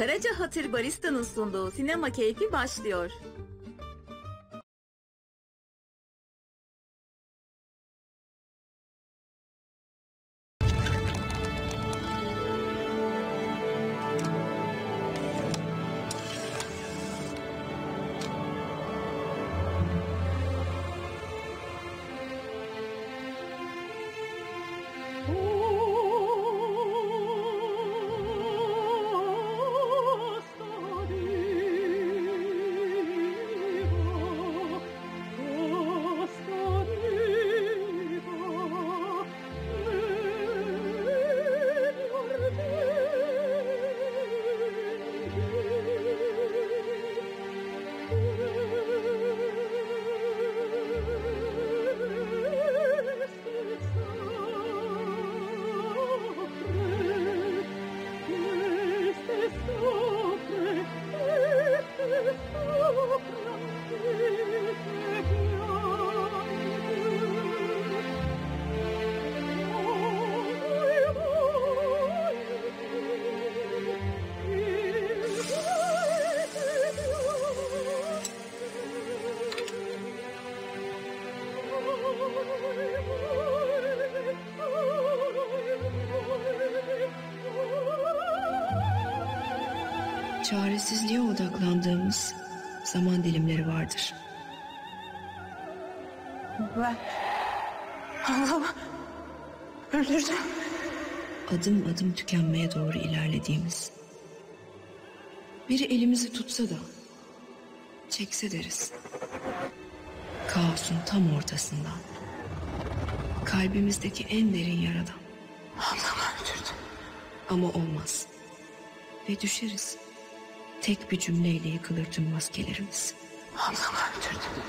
Karaca Hatır Barista'nın sunduğu sinema keyfi başlıyor. Çaresizliğe odaklandığımız zaman dilimleri vardır. Ben... Allah'ım... Öldürdüm. Adım adım tükenmeye doğru ilerlediğimiz. Biri elimizi tutsa da çekse deriz. Kaosun tam ortasından. Kalbimizdeki en derin yaradan. Allah'ım öldürdüm. Ama olmaz. Ve düşeriz. Tek bir cümleyle yıkılır tüm maskelerimiz. Allah'ım öldürdüm.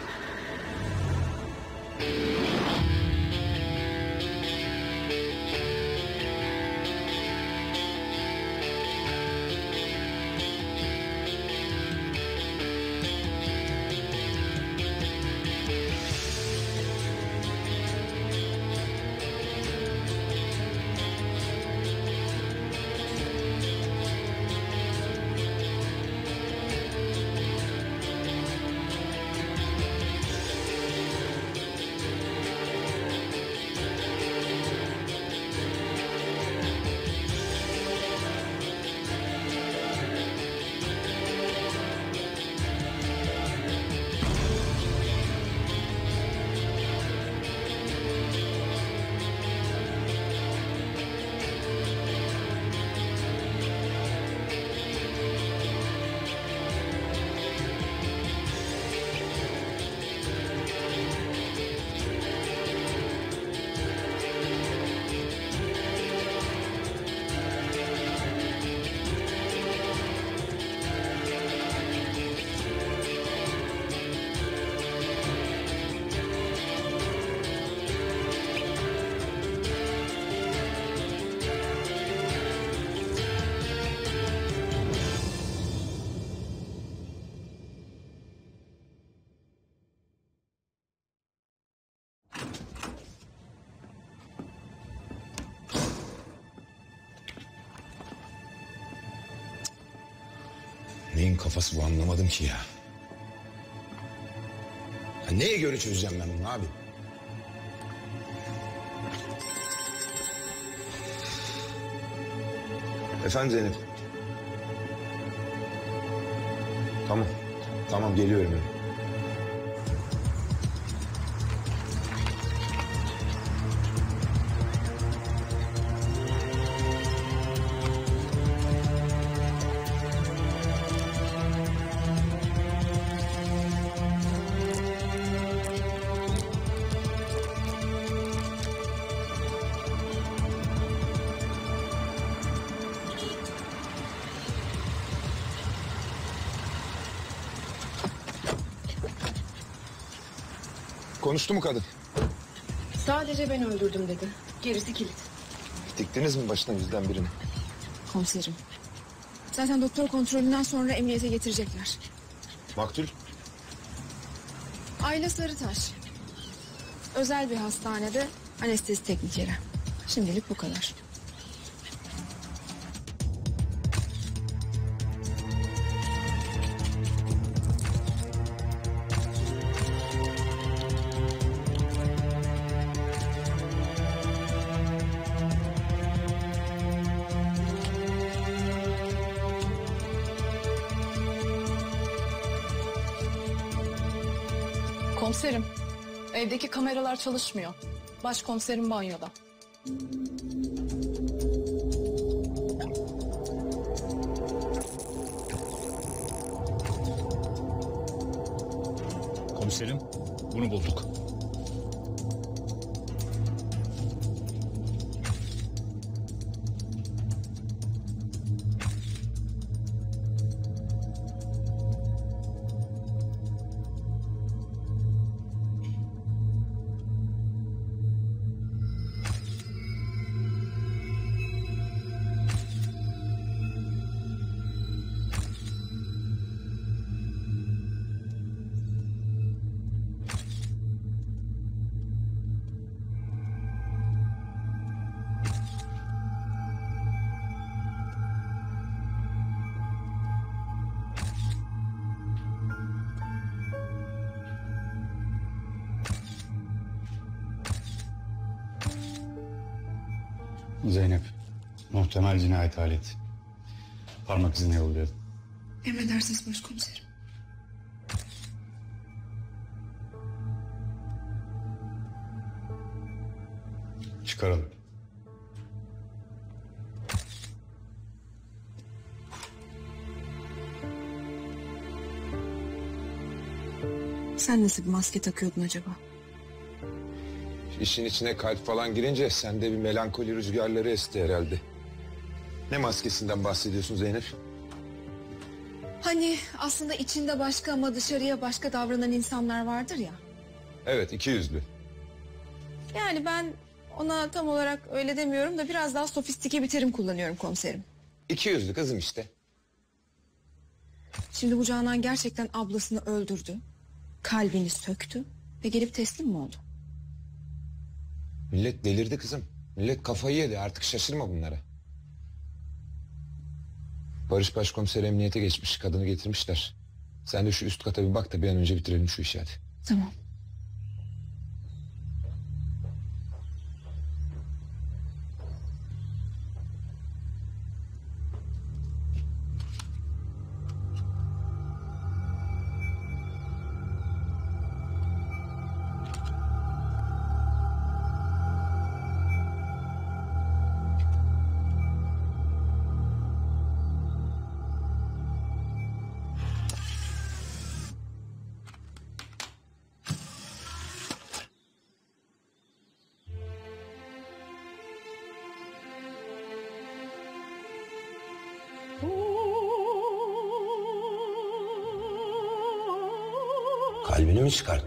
Kafası bu anlamadım ki ya. ya neye göre çözeceğim ben bunu abi? Efendim Zeynep. Tamam. Tamam geliyorum. ben. Konuştu mu kadın? Sadece ben öldürdüm dedi. Gerisi kilit. Diktiniz mi başına bizden birini? Komiserim. Zaten doktor kontrolünden sonra emniyete getirecekler. Maktul. Ayla Sarıtaş. Özel bir hastanede anestezi teknikeri. Şimdilik bu kadar. Kameralar çalışmıyor. Başkomiserim banyoda. Muhtemel cinayet aleti. Parmak izine yollayalım. Emredersiniz başkomiserim. Çıkaralım. Sen nasıl bir maske takıyordun acaba? İşin içine kalp falan girince sende bir melankoli rüzgarları esti herhalde. Ne maskesinden bahsediyorsun Zeynep? Hani aslında içinde başka ama dışarıya başka davranan insanlar vardır ya. Evet iki yüzlü. Yani ben ona tam olarak öyle demiyorum da biraz daha sofistike bir terim kullanıyorum komiserim. İki yüzlü kızım işte. Şimdi bu Canan gerçekten ablasını öldürdü. Kalbini söktü ve gelip teslim mi oldu? Millet delirdi kızım. Millet kafayı yedi artık şaşırma bunlara. Barış Başkomiser emniyete geçmiş. Kadını getirmişler. Sen de şu üst kata bir bak da bir an önce bitirelim şu işi hadi. Tamam.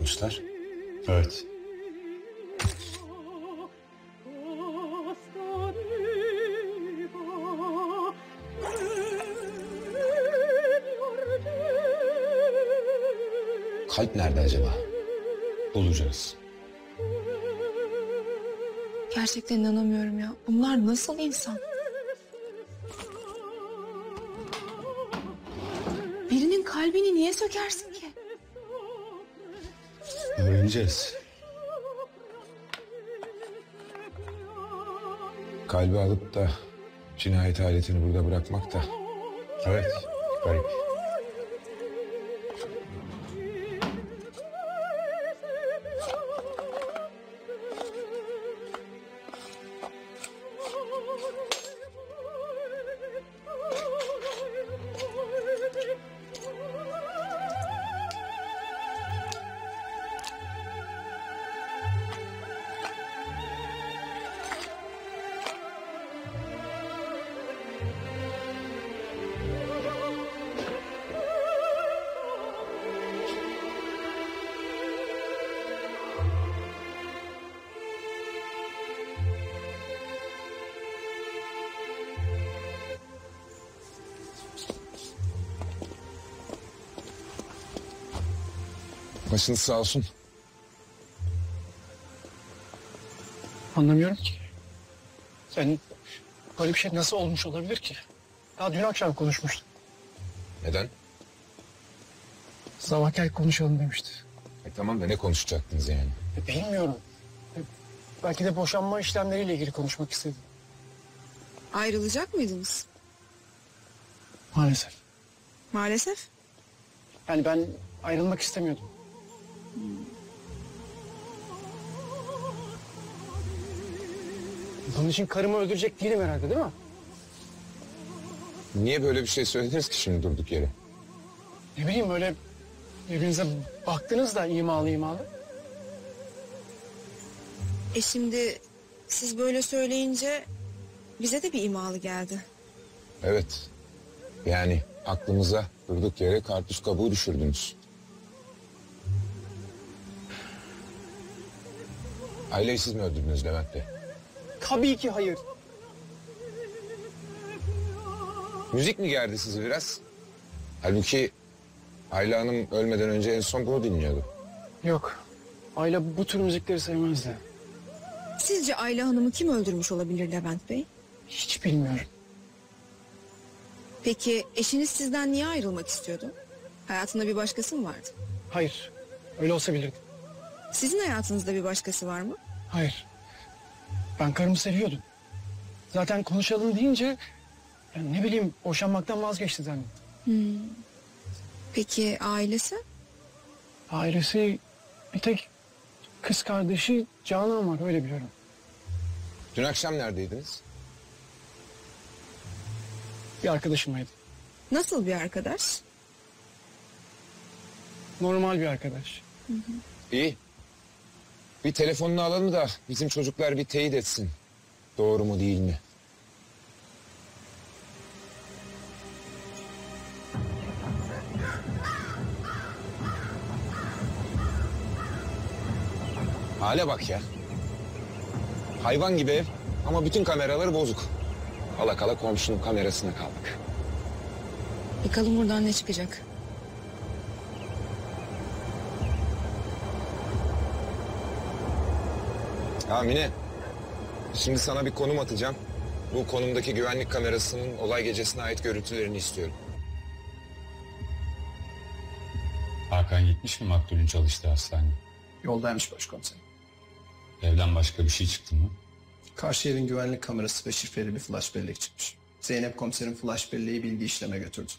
Çıkartmışlar? Evet. Kalp nerede acaba? Bulacağız. Gerçekten inanamıyorum ya. Bunlar nasıl insan? Birinin kalbini niye sökersin ki? Öğreneceğiz. Kalbi alıp da cinayet aletini burada bırakmak da Evet, garip. Başınız sağ olsun. Anlamıyorum ki. Yani böyle bir şey nasıl olmuş olabilir ki? Daha dün akşam konuşmuştuk. Neden? Sabah gel konuşalım demişti. E, tamam da ne konuşacaktınız yani? E, bilmiyorum. E, belki de boşanma işlemleriyle ilgili konuşmak istedi. Ayrılacak mıydınız? Maalesef. Maalesef. Yani ben ayrılmak istemiyordum. Hmm. Bunun için karımı öldürecek değilim herhalde değil mi? Niye böyle bir şey söylediniz ki şimdi durduk yere? Ne bileyim böyle birbirinize baktınız da imalı imalı. E şimdi siz böyle söyleyince bize de bir imalı geldi. Evet. Yani aklımıza durduk yere kartuş kabuğu düşürdünüz. Aileyi siz mi öldürdünüz Levent Bey? Tabii ki hayır. Müzik mi gerdi sizi biraz? Halbuki Ayla Hanım ölmeden önce en son bunu dinliyordu. Yok. Ayla bu tür müzikleri sevmezdi. Sizce Ayla Hanım'ı kim öldürmüş olabilir Levent Bey? Hiç bilmiyorum. Peki eşiniz sizden niye ayrılmak istiyordu? Hayatında bir başkası mı vardı? Hayır. Öyle olsa bilirdim. Sizin hayatınızda bir başkası var mı? Hayır. Ben karımı seviyordum. Zaten konuşalım deyince yani ne bileyim boşanmaktan vazgeçti zannettim. Peki ailesi? Ailesi bir tek kız kardeşi Canan var öyle biliyorum. Dün akşam neredeydiniz? Bir arkadaşımlaydı. Nasıl bir arkadaş? Normal bir arkadaş. İyi. Bir telefonunu alalım da bizim çocuklar bir teyit etsin. Doğru mu değil mi? Hale bak ya. Hayvan gibi ev ama bütün kameraları bozuk. Kala kala komşunun kamerasına kaldık. Bakalım buradan ne çıkacak? Ha Mine. Şimdi sana bir konum atacağım. Bu konumdaki güvenlik kamerasının olay gecesine ait görüntülerini istiyorum. Hakan gitmiş mi maktulün çalıştığı hastane? Yoldaymış başkomiserim. Evden başka bir şey çıktı mı? Karşı evin güvenlik kamerası ve şifreli bir flash bellek çıkmış. Zeynep komiserin flash belleği bilgi işleme götürdü.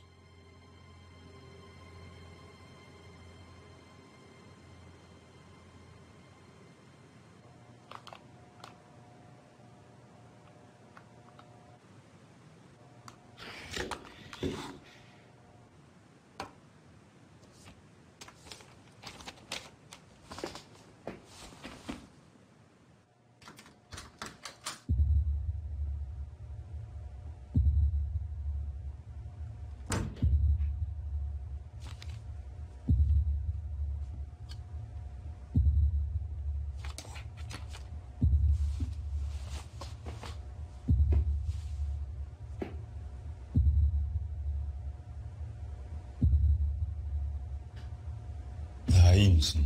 Misin?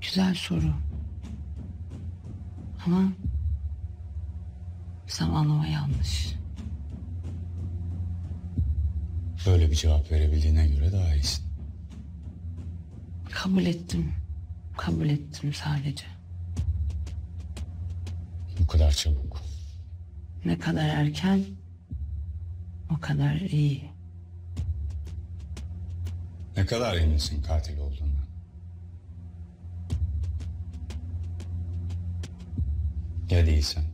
Güzel soru. Ama zamanlama yanlış. Böyle bir cevap verebildiğine göre daha iyisin. Kabul ettim. Kabul ettim sadece. Bu kadar çabuk. Ne kadar erken o kadar iyi. Kadar eminsin katil olduğunu? Ya değilsen?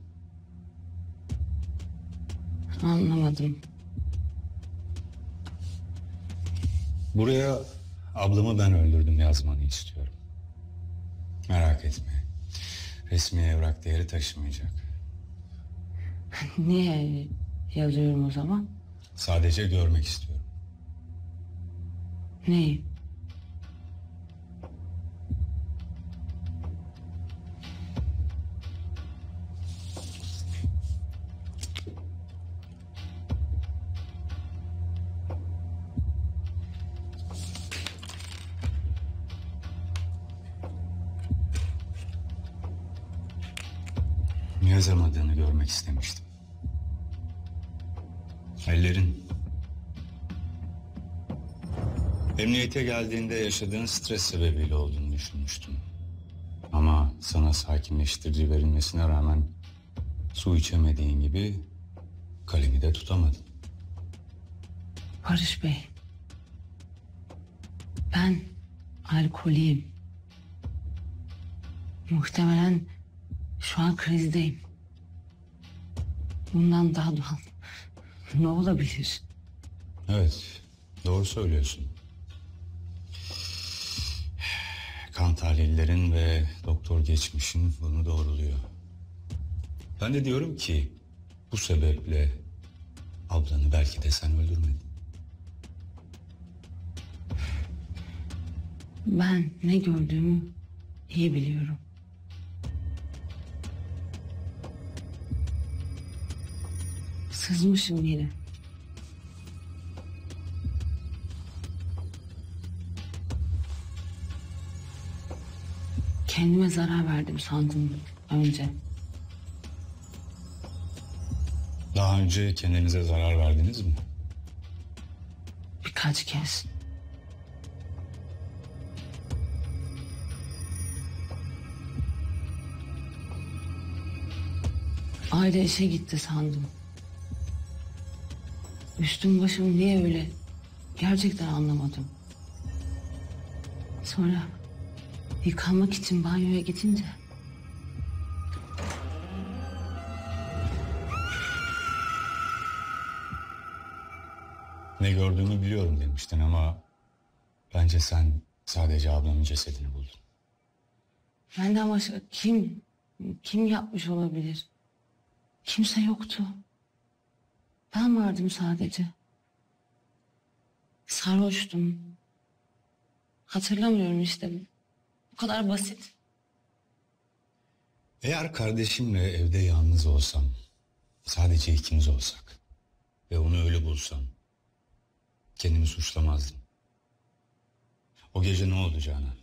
Anlamadım. Buraya ablamı ben öldürdüm yazmanı istiyorum. Merak etme. Resmi evrak değeri taşımayacak. Niye yazıyorum o zaman? Sadece görmek istiyorum. Neyi? Emniyete geldiğinde yaşadığın stres sebebiyle olduğunu düşünmüştüm. Ama sana sakinleştirici verilmesine rağmen su içemediğin gibi kalemi de tutamadın. Barış Bey. Ben alkoliyim. Muhtemelen şu an krizdeyim. Bundan daha doğal ne olabilir? Evet, doğru söylüyorsun. Kan tahlillerin ve doktor geçmişin bunu doğruluyor. Ben de diyorum ki bu sebeple ablanı belki de sen öldürmedin. Ben ne gördüğümü iyi biliyorum. Sızmışım yine. Kendime zarar verdim sandım önce. Daha önce kendinize zarar verdiniz mi? Birkaç kez. Aile işe gitti sandım. Üstüm başım niye öyle? Gerçekten anlamadım. Sonra yıkanmak için banyoya gidince Ne gördüğümü biliyorum demiştin ama bence sen sadece ablanın cesedini buldun. benden başka kim kim yapmış olabilir? Kimse yoktu. Ben vardım sadece. Sarhoştum. Hatırlamıyorum işte. Bu kadar basit. Eğer kardeşimle evde yalnız olsam, sadece ikimiz olsak ve onu öyle bulsam, kendimi suçlamazdım. O gece ne oldu Canan?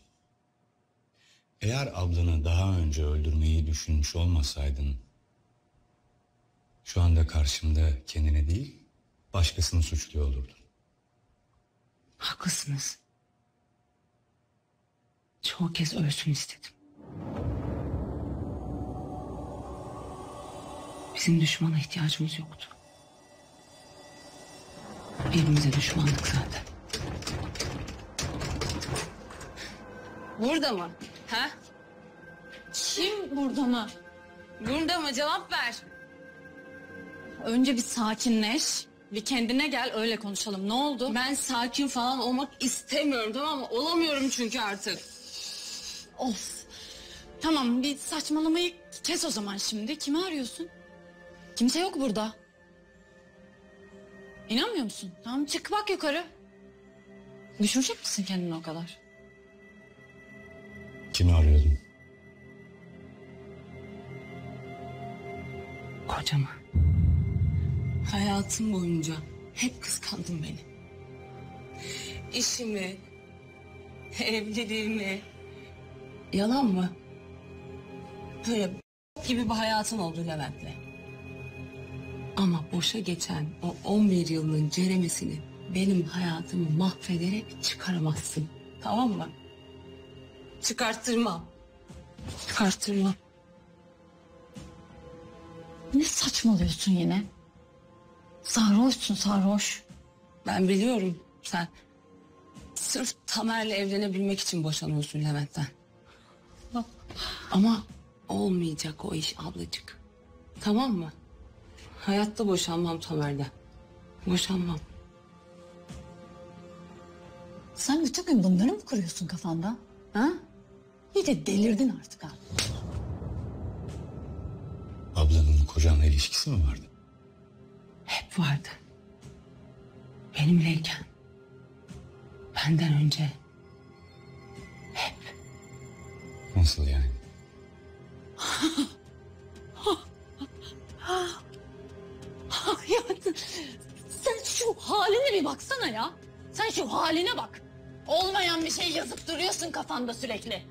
Eğer ablanı daha önce öldürmeyi düşünmüş olmasaydın, şu anda karşımda kendini değil, başkasını suçluyor olurdun. Haklısınız. Çoğu kez ölsün istedim. Bizim düşmana ihtiyacımız yoktu. Birbirimize düşmanlık zaten. Burada mı? Ha? Kim burada mı? Burada mı? Cevap ver. Önce bir sakinleş. Bir kendine gel öyle konuşalım. Ne oldu? Ben sakin falan olmak istemiyorum tamam mı? Olamıyorum çünkü artık. Of. Tamam bir saçmalamayı kes o zaman şimdi. Kimi arıyorsun? Kimse yok burada. İnanmıyor musun? Tamam çık bak yukarı. Düşürecek misin kendini o kadar? Kimi arıyordun? Kocamı. Hayatım boyunca hep kıskandın beni. İşimi, evliliğimi. Yalan mı? Böyle gibi bir hayatın oldu Levent'le. Ama boşa geçen o 11 yılın ceremesini benim hayatımı mahvederek çıkaramazsın. Tamam mı? Çıkarttırmam. Çıkarttırmam. Ne saçmalıyorsun yine? Sarhoşsun sarhoş. Ben biliyorum sen sırf Tamer'le evlenebilmek için boşanıyorsun Levent'ten. Ama olmayacak o iş ablacık. Tamam mı? Hayatta boşanmam Tamer'den. Boşanmam. Sen bütün gün bunları mı kuruyorsun kafanda? Ha? De delirdin artık ha. Ablanın kocanla ilişkisi mi vardı? Hep vardı. Benimleyken. Benden önce. Nasıl yani? Hayatım sen şu haline bir baksana ya. Sen şu haline bak. Olmayan bir şey yazıp duruyorsun kafanda sürekli.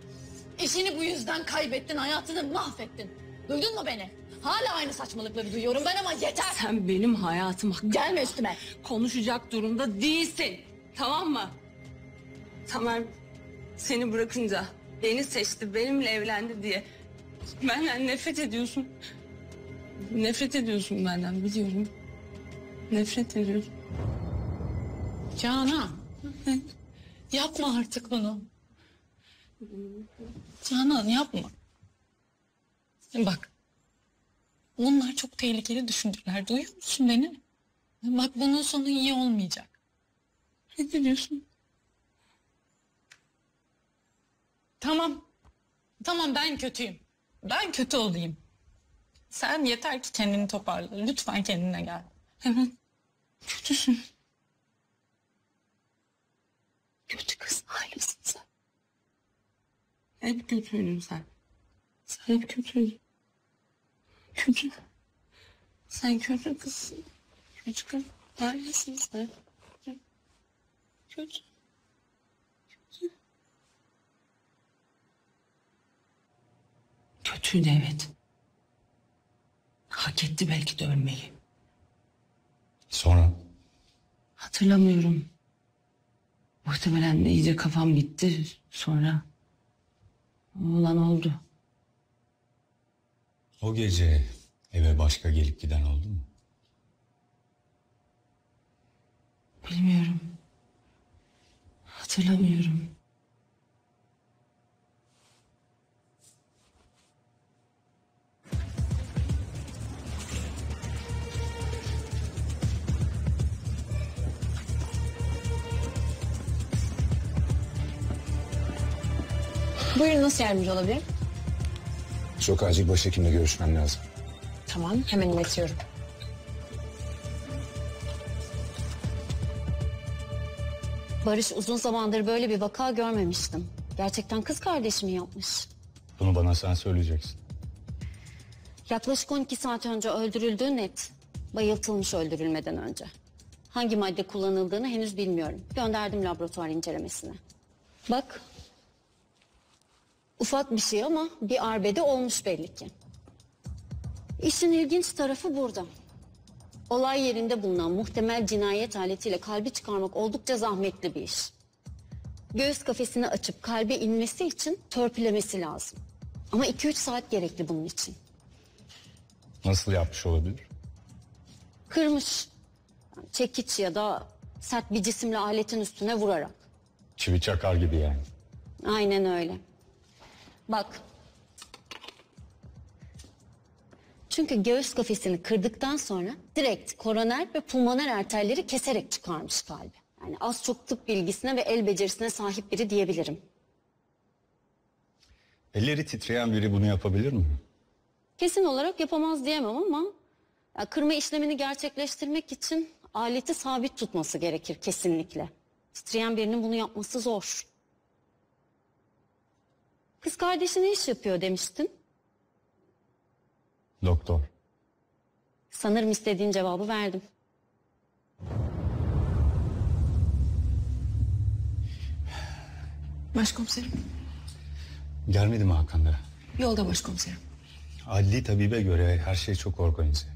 İşini bu yüzden kaybettin, hayatını mahvettin. Duydun mu beni? Hala aynı saçmalıkları duyuyorum ben ama yeter. Sen benim hayatım hakkında Gelme üstüme. konuşacak durumda değilsin. Tamam mı? Tamer seni bırakınca beni seçti, benimle evlendi diye. Benden nefret ediyorsun. Nefret ediyorsun benden biliyorum. Nefret ediyorsun. Canan. Yapma artık bunu. Canan yapma. Bak. Bunlar çok tehlikeli düşünceler. Duyuyor musun beni? Bak bunun sonu iyi olmayacak. Ne diyorsun? Tamam. Tamam ben kötüyüm. Ben kötü olayım. Sen yeter ki kendini toparla. Lütfen kendine gel. Hemen kötüsün. Kötü kız ailesin sen. Hep kötüydün sen. Sen hep kötüydün. Kötü. Sen kötü kızsın. Kötü kız ailesin sen. Kötü. Kötüydü evet. Hak etti belki de ölmeyi. Sonra Hatırlamıyorum. Muhtemelen iyice kafam gitti. Sonra olan oldu. o gece eve başka gelip giden oldu mu? Bilmiyorum. Hatırlamıyorum. Buyurun nasıl yardımcı olabilirim? Çok acil başhekimle görüşmem lazım. Tamam hemen iletiyorum. Barış uzun zamandır böyle bir vaka görmemiştim. Gerçekten kız kardeşimi yapmış. Bunu bana sen söyleyeceksin. Yaklaşık 12 saat önce öldürüldüğü net. Bayıltılmış öldürülmeden önce. Hangi madde kullanıldığını henüz bilmiyorum. Gönderdim laboratuvar incelemesine. Bak. Ufak bir şey ama bir arbede olmuş belli ki. İşin ilginç tarafı burada. Olay yerinde bulunan muhtemel cinayet aletiyle kalbi çıkarmak oldukça zahmetli bir iş. Göğüs kafesini açıp kalbe inmesi için törpülemesi lazım. Ama 2-3 saat gerekli bunun için. Nasıl yapmış olabilir? Kırmış. Yani çekiç ya da sert bir cisimle aletin üstüne vurarak. Çivi çakar gibi yani. Aynen öyle. Bak. Çünkü göğüs kafesini kırdıktan sonra direkt koroner ve pulmoner arterleri keserek çıkarmış kalbi. Yani az çok tıp bilgisine ve el becerisine sahip biri diyebilirim. Elleri titreyen biri bunu yapabilir mi? Kesin olarak yapamaz diyemem ama ya kırma işlemini gerçekleştirmek için aleti sabit tutması gerekir kesinlikle. Titreyen birinin bunu yapması zor. Kız kardeşi ne iş yapıyor demiştin? Doktor. Sanırım istediğin cevabı verdim. Başkomiserim. Gelmedi mi Hakan'da? Yolda başkomiserim. Adli tabibe göre her şey çok organize.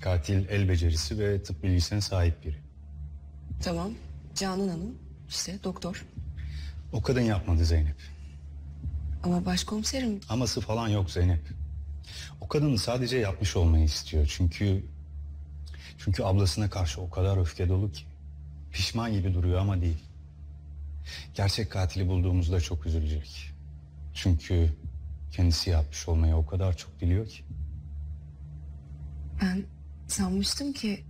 Katil el becerisi ve tıp bilgisine sahip biri. Tamam. Canan Hanım işte doktor. O kadın yapmadı Zeynep. Ama başkomiserim Aması falan yok Zeynep. O kadın sadece yapmış olmayı istiyor. Çünkü çünkü ablasına karşı o kadar öfke dolu ki. Pişman gibi duruyor ama değil. Gerçek katili bulduğumuzda çok üzülecek. Çünkü kendisi yapmış olmayı o kadar çok diliyor ki. ben sanmıştım ki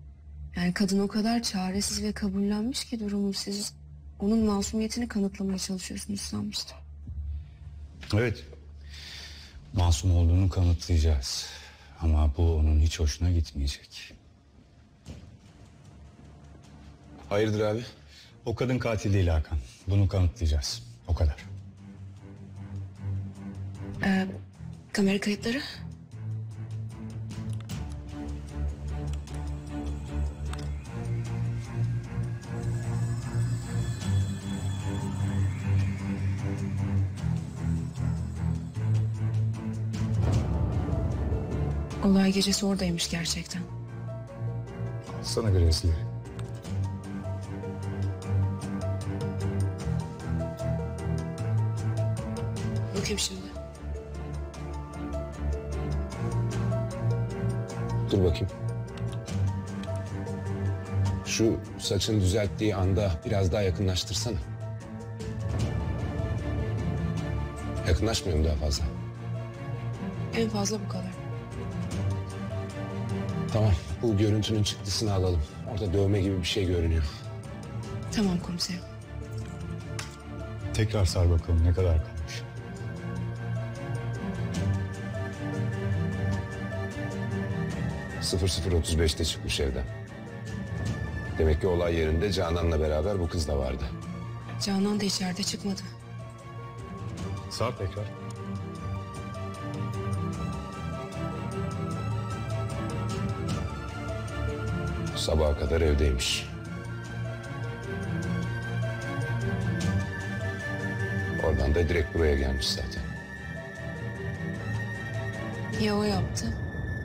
yani kadın o kadar çaresiz ve kabullenmiş ki durumu siz onun masumiyetini kanıtlamaya çalışıyorsunuz sanmıştım. Evet. Masum olduğunu kanıtlayacağız. Ama bu onun hiç hoşuna gitmeyecek. Hayırdır abi? O kadın katil değil Hakan. Bunu kanıtlayacağız. O kadar. Ee, kamera kayıtları? Olay gecesi oradaymış gerçekten. Sana görevlileri. Bakayım şimdi. Dur bakayım. Şu saçını düzelttiği anda biraz daha yakınlaştırsana. Yakınlaşmıyorum daha fazla. En fazla bu kadar. Tamam bu görüntünün çıktısını alalım. Orada dövme gibi bir şey görünüyor. Tamam komiserim. Tekrar sar bakalım ne kadar kalmış. Sıfır sıfır otuz beşte çıkmış evden. Demek ki olay yerinde Canan'la beraber bu kız da vardı. Canan da içeride çıkmadı. Sar tekrar. Sabaha kadar evdeymiş. Oradan da direkt buraya gelmiş zaten. Ya o yaptı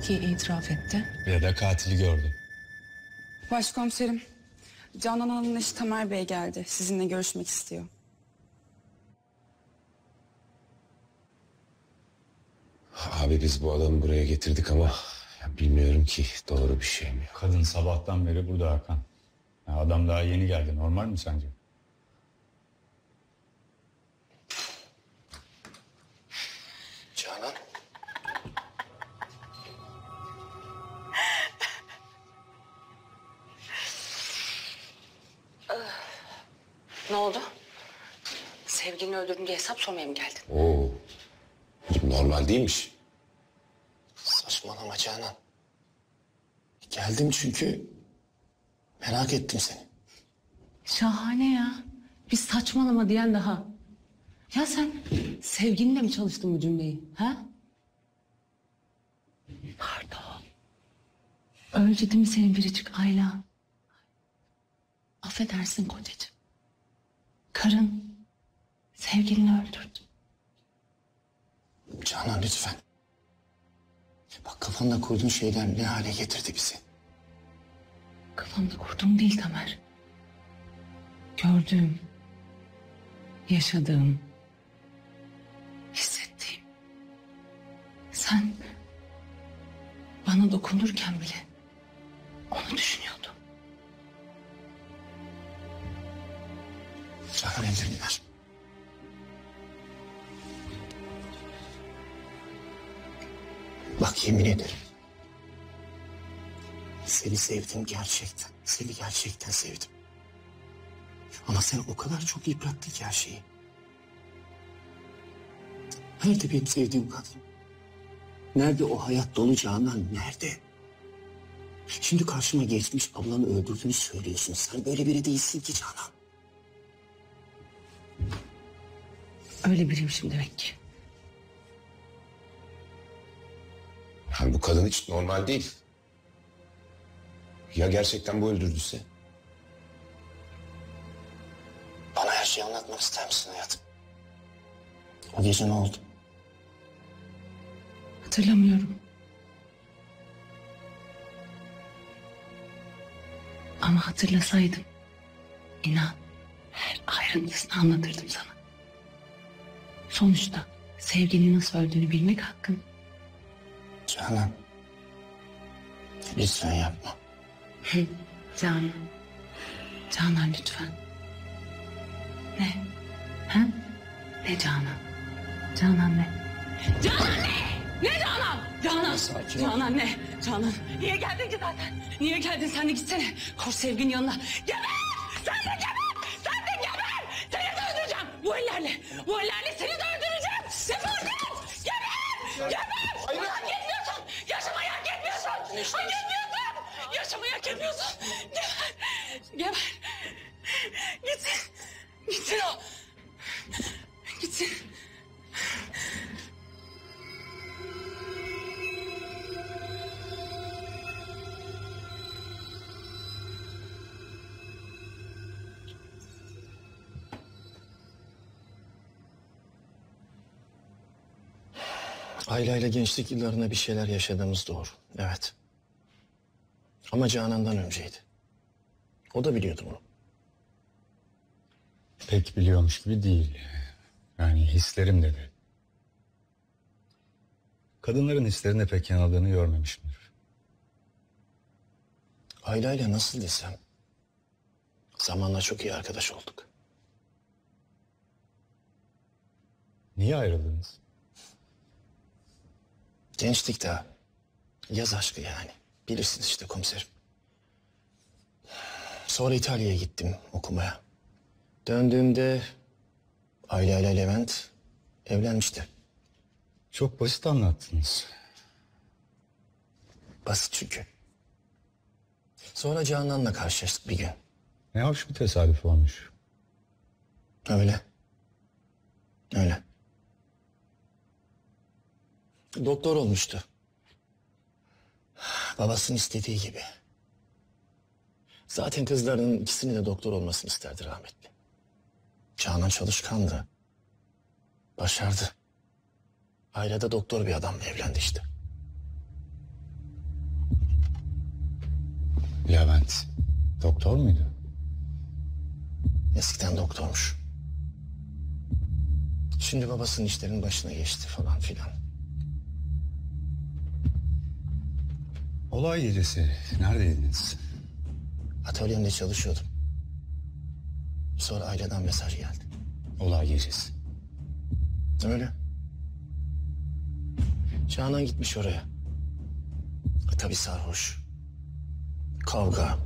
ki itiraf etti. Ya da katili gördü. Başkomiserim, Canan Hanım'ın eşi Tamer Bey geldi. Sizinle görüşmek istiyor. Abi biz bu adamı buraya getirdik ama bilmiyorum ki doğru bir şey mi? Kadın sabahtan beri burada Hakan. Ya adam daha yeni geldi. Normal mi sence? Canan. Ne oldu? Sevgilini öldürdün hesap sormaya mı geldin? Oo. Bu normal değilmiş. Saçmalama Canan. Geldim çünkü merak ettim seni. Şahane ya. Bir saçmalama diyen daha. Ya sen sevgilinle mi çalıştın bu cümleyi? Ha? Pardon. Öldü değil mi senin biricik Ayla? Affedersin kocacığım. Karın sevgilini öldürdü. Canan lütfen. Bak kafanda kurduğun şeyler ne hale getirdi bizi. Kafamda kurduğum değil Tamer. Gördüğüm, yaşadığım, hissettiğim. Sen bana dokunurken bile onu düşünüyordum. Canan ellerini ver. Bak yemin ederim. Seni sevdim gerçekten. Seni gerçekten sevdim. Ama sen o kadar çok yıprattın ki her şeyi. Nerede benim sevdiğim kadın? Nerede o hayat dolu Canan? Nerede? Şimdi karşıma geçmiş ablanı öldürdüğünü söylüyorsun. Sen böyle biri değilsin ki Canan. Öyle biriymişim demek ki. Yani bu kadın hiç normal değil. Ya gerçekten bu öldürdüyse? Bana her şeyi anlatmak ister misin hayatım? O gece ne oldu? Hatırlamıyorum. Ama hatırlasaydım inan her ayrıntısını anlatırdım sana. Sonuçta sevgilinin nasıl öldüğünü bilmek hakkın. Canan. Lütfen yapma. Hı, Canan. Canan lütfen. Ne? Ha? Ne Canan? Canan ne? Canan ne? Ne Canan? Canan. Sakin ol. Canan ne? Canan. Niye geldin ki zaten? Niye geldin? Sen de gitsene. Koş sevginin yanına. Geber! Sen de geber! Sen de geber! Seni de öldüreceğim. Bu ellerle. Bu ellerle seni de öldüreceğim. Defol git! Geber! Geber! Hak etmiyorsun. Yaşamayı hak etmiyorsun. Hak. Yaşamayı hak etmiyorsun. Geber! Geber! Gitsin. Gitsin o. Gitsin. Ayla ile gençlik yıllarında bir şeyler yaşadığımız doğru. Evet. Ama Canan'dan önceydi. O da biliyordu bunu. Pek biliyormuş gibi değil. Yani hislerim dedi. Kadınların hislerine pek yanıldığını görmemişimdir. Ayla ile nasıl desem. Zamanla çok iyi arkadaş olduk. Niye ayrıldınız? Gençlik daha. Yaz aşkı yani. Bilirsiniz işte komiserim. Sonra İtalya'ya gittim okumaya. Döndüğümde Ayla ile Levent evlenmişti. Çok basit anlattınız. Basit çünkü. Sonra Canan'la karşılaştık bir gün. Ne hoş bir tesadüf olmuş. Öyle. Öyle. Doktor olmuştu. Babasının istediği gibi. Zaten kızlarının ikisini de doktor olmasını isterdi rahmetli. Canan çalışkandı. Başardı. Ailede doktor bir adamla evlendi işte. Levent doktor muydu? Eskiden doktormuş. Şimdi babasının işlerinin başına geçti falan filan. Olay gecesi neredeydiniz? Atölyemde çalışıyordum. Sonra aileden mesaj geldi. Olay gecesi. Öyle. Canan gitmiş oraya. E, Tabii sarhoş. Kavga.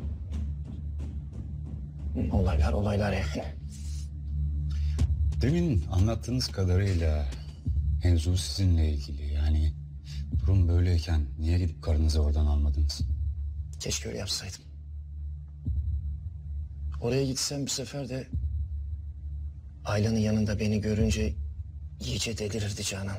Olaylar olaylar yani. Demin anlattığınız kadarıyla mevzu sizinle ilgili. Yani durum böyleyken niye gidip karınızı oradan almadınız? Keşke öyle yapsaydım. Oraya gitsem bu sefer de... Ayla'nın yanında beni görünce iyice delirirdi Canan.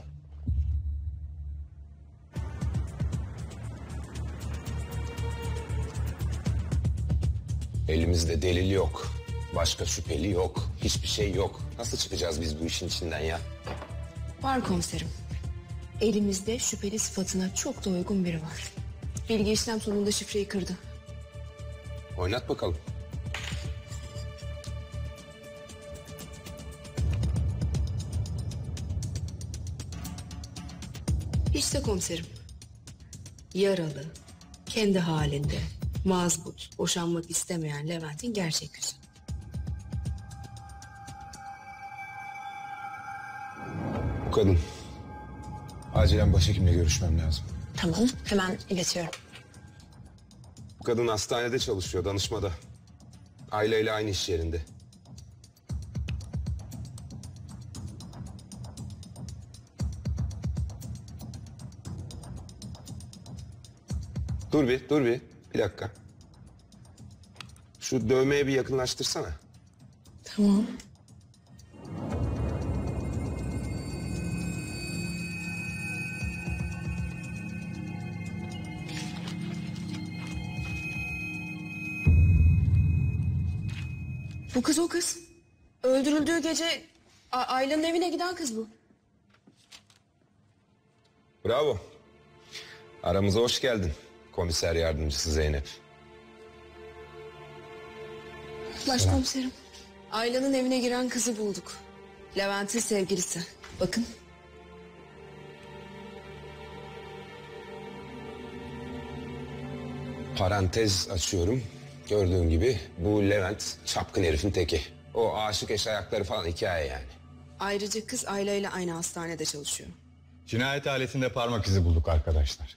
Elimizde delil yok. Başka şüpheli yok. Hiçbir şey yok. Nasıl çıkacağız biz bu işin içinden ya? Var komiserim. Elimizde şüpheli sıfatına çok da uygun biri var. Bilgi işlem sonunda şifreyi kırdı. Oynat bakalım. İşte komiserim. Yaralı, kendi halinde, mazbut, boşanmak istemeyen Levent'in gerçek yüzü. Bu kadın. Acilen başhekimle görüşmem lazım. Tamam hemen iletiyorum. Bu kadın hastanede çalışıyor danışmada. Ayla ile aynı iş yerinde. Dur bir, dur bir. Bir dakika. Şu dövmeye bir yakınlaştırsana. Tamam. Bu kız o kız. Öldürüldüğü gece A- Ayla'nın evine giden kız bu. Bravo. Aramıza hoş geldin. Komiser yardımcısı Zeynep. Başkomiserim. Ayla'nın evine giren kızı bulduk. Levent'in sevgilisi. Bakın. Parantez açıyorum. Gördüğün gibi bu Levent çapkın herifin teki. O aşık eş ayakları falan hikaye yani. Ayrıca kız Ayla ile aynı hastanede çalışıyor. Cinayet aletinde parmak izi bulduk arkadaşlar.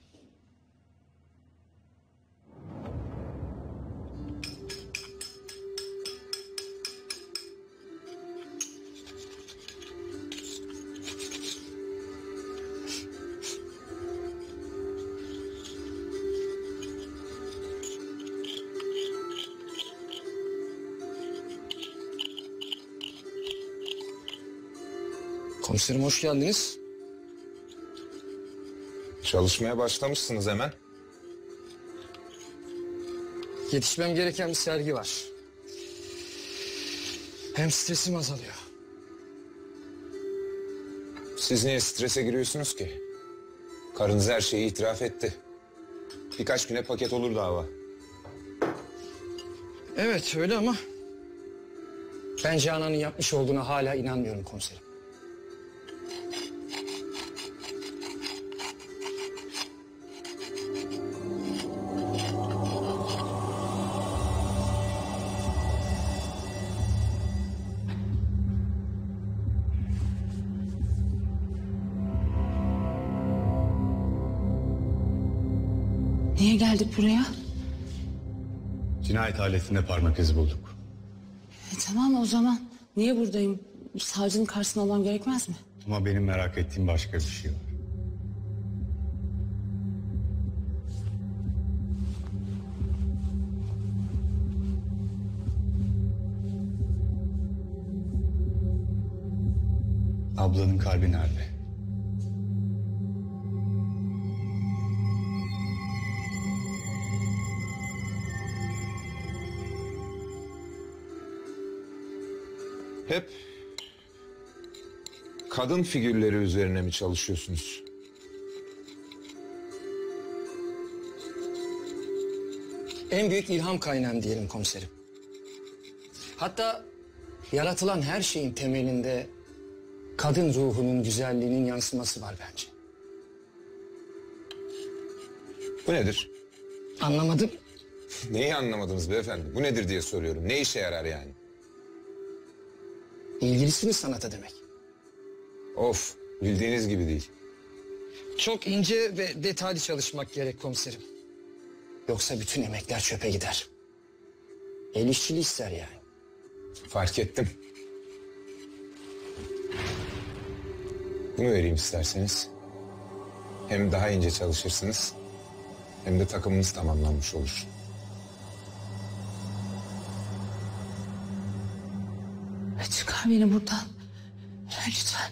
Komiserim hoş geldiniz. Çalışmaya başlamışsınız hemen. Yetişmem gereken bir sergi var. Hem stresim azalıyor. Siz niye strese giriyorsunuz ki? Karınız her şeyi itiraf etti. Birkaç güne paket olur dava. Evet öyle ama... Ben Canan'ın yapmış olduğuna hala inanmıyorum komiserim. Cinayet aletinde parmak izi bulduk. E, tamam o zaman. Niye buradayım? Savcının karşısına almam gerekmez mi? Ama benim merak ettiğim başka bir şey var. Ablanın kalbi nerede? Hep kadın figürleri üzerine mi çalışıyorsunuz? En büyük ilham kaynağım diyelim komiserim. Hatta yaratılan her şeyin temelinde kadın ruhunun güzelliğinin yansıması var bence. Bu nedir? Anlamadım. Neyi anlamadınız beyefendi? Bu nedir diye soruyorum. Ne işe yarar yani? İlgilisiniz sanata demek. Of, bildiğiniz gibi değil. Çok ince ve detaylı çalışmak gerek komiserim. Yoksa bütün emekler çöpe gider. El işçiliği ister yani. Fark ettim. Bunu vereyim isterseniz. Hem daha ince çalışırsınız hem de takımınız tamamlanmış olur. Çıkar beni buradan. Lütfen.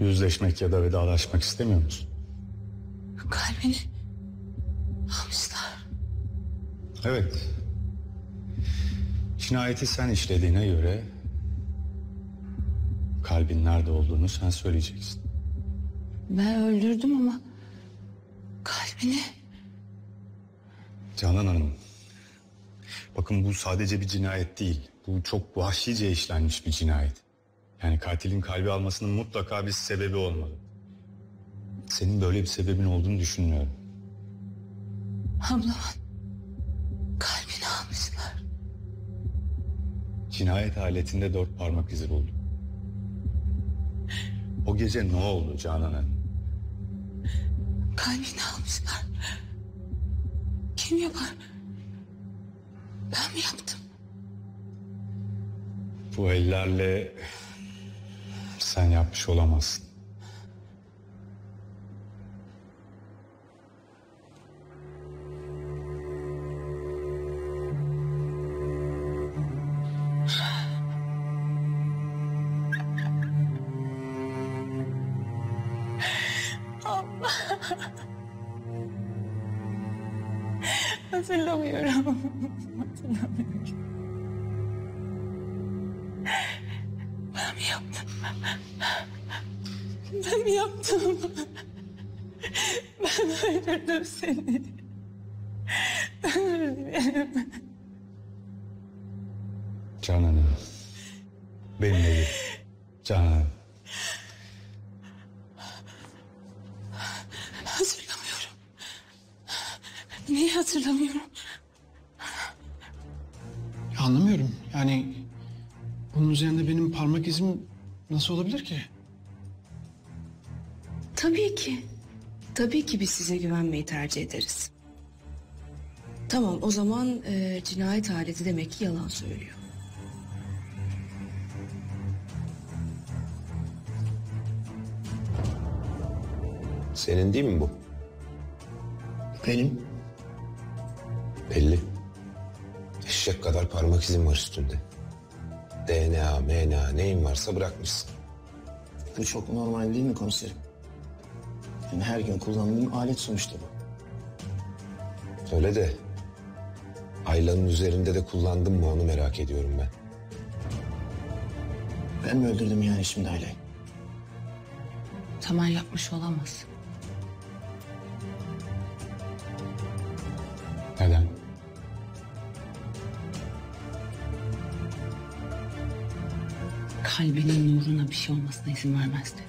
Yüzleşmek ya da vedalaşmak istemiyor musun? Kalbini almışlar. Evet. Cinayeti sen işlediğine göre... ...kalbin nerede olduğunu sen söyleyeceksin. Ben öldürdüm ama kalbini Canan Hanım. Bakın bu sadece bir cinayet değil. Bu çok vahşice işlenmiş bir cinayet. Yani katilin kalbi almasının mutlaka bir sebebi olmalı. Senin böyle bir sebebin olduğunu düşünmüyorum. ablamın kalbini almışlar. Cinayet aletinde dört parmak izi buldum. O gece ne oldu Canan Hanım? Kalbini almışlar. Kim yapar? Ben mi yaptım? Bu ellerle sen yapmış olamazsın. Yaptım? Ben öldürdüm seni. Ben öldürdüm. Canan Hanım. Benimle gel. Canan Hanım. Hatırlamıyorum. Neyi hatırlamıyorum? Ya anlamıyorum. Yani bunun üzerinde benim parmak izim nasıl olabilir ki? Tabii ki. Tabii ki biz size güvenmeyi tercih ederiz. Tamam o zaman e, cinayet aleti demek ki yalan söylüyor. Senin değil mi bu? Benim. Belli. Eşek kadar parmak izin var üstünde. DNA, MNA neyin varsa bırakmışsın. Bu çok normal değil mi komiserim? Yani her gün kullandığım alet sonuçta bu. Öyle de Ayla'nın üzerinde de kullandın mı onu merak ediyorum ben. Ben mi öldürdüm yani şimdi Ayla'yı? Tamer yapmış olamaz. Neden? Kalbinin nuruna bir şey olmasına izin vermezdi.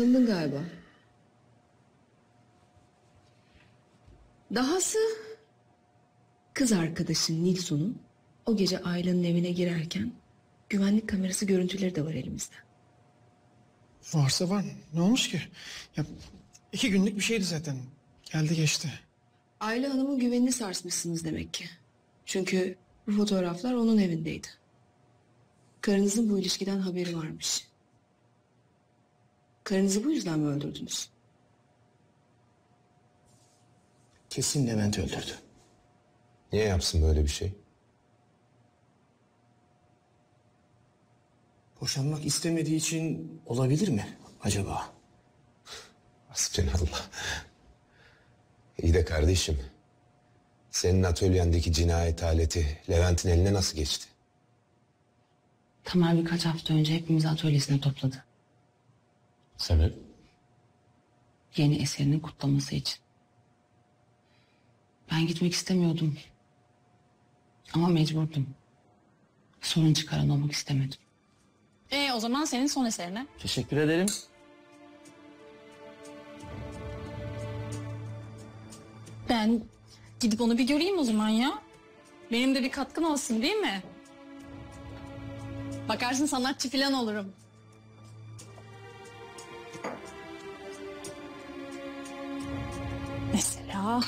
Tanıdın galiba. Dahası kız arkadaşın Nilsun'un o gece Ayla'nın evine girerken güvenlik kamerası görüntüleri de var elimizde. Varsa var. Ne olmuş ki? Ya iki günlük bir şeydi zaten. Geldi geçti. Ayla Hanım'ın güvenini sarsmışsınız demek ki. Çünkü bu fotoğraflar onun evindeydi. Karınızın bu ilişkiden haberi varmış. Karınızı bu yüzden mi öldürdünüz? Kesin Levent öldürdü. Niye yapsın böyle bir şey? Boşanmak istemediği için olabilir mi acaba? Hasbinallah. İyi de kardeşim. Senin atölyendeki cinayet aleti Levent'in eline nasıl geçti? Tamer birkaç hafta önce hepimizi atölyesine topladı. Sebep? Yeni eserinin kutlaması için. Ben gitmek istemiyordum. Ama mecburdum. Sorun çıkaran olmak istemedim. E o zaman senin son eserine. Teşekkür ederim. Ben gidip onu bir göreyim o zaman ya. Benim de bir katkım olsun değil mi? Bakarsın sanatçı falan olurum. Mesela...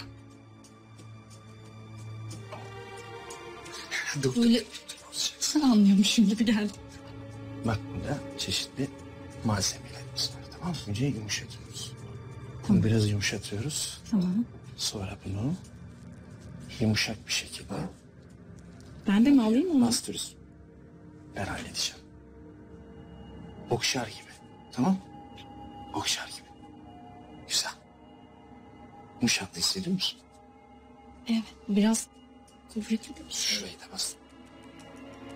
Dur. Böyle sen anlıyormuşum gibi geldi. Bak burada çeşitli malzemelerimiz var tamam mı? Önce yumuşatıyoruz. Bunu biraz yumuşatıyoruz. Tamam. Sonra bunu yumuşak bir şekilde Ben de mi alayım onu? bastırırız. Ben halledeceğim. Okşar gibi. Tamam Okşar gibi. Güzel. Yumuşaklığı hissediyor musun? Evet biraz kuvvetli Şurayı da bas.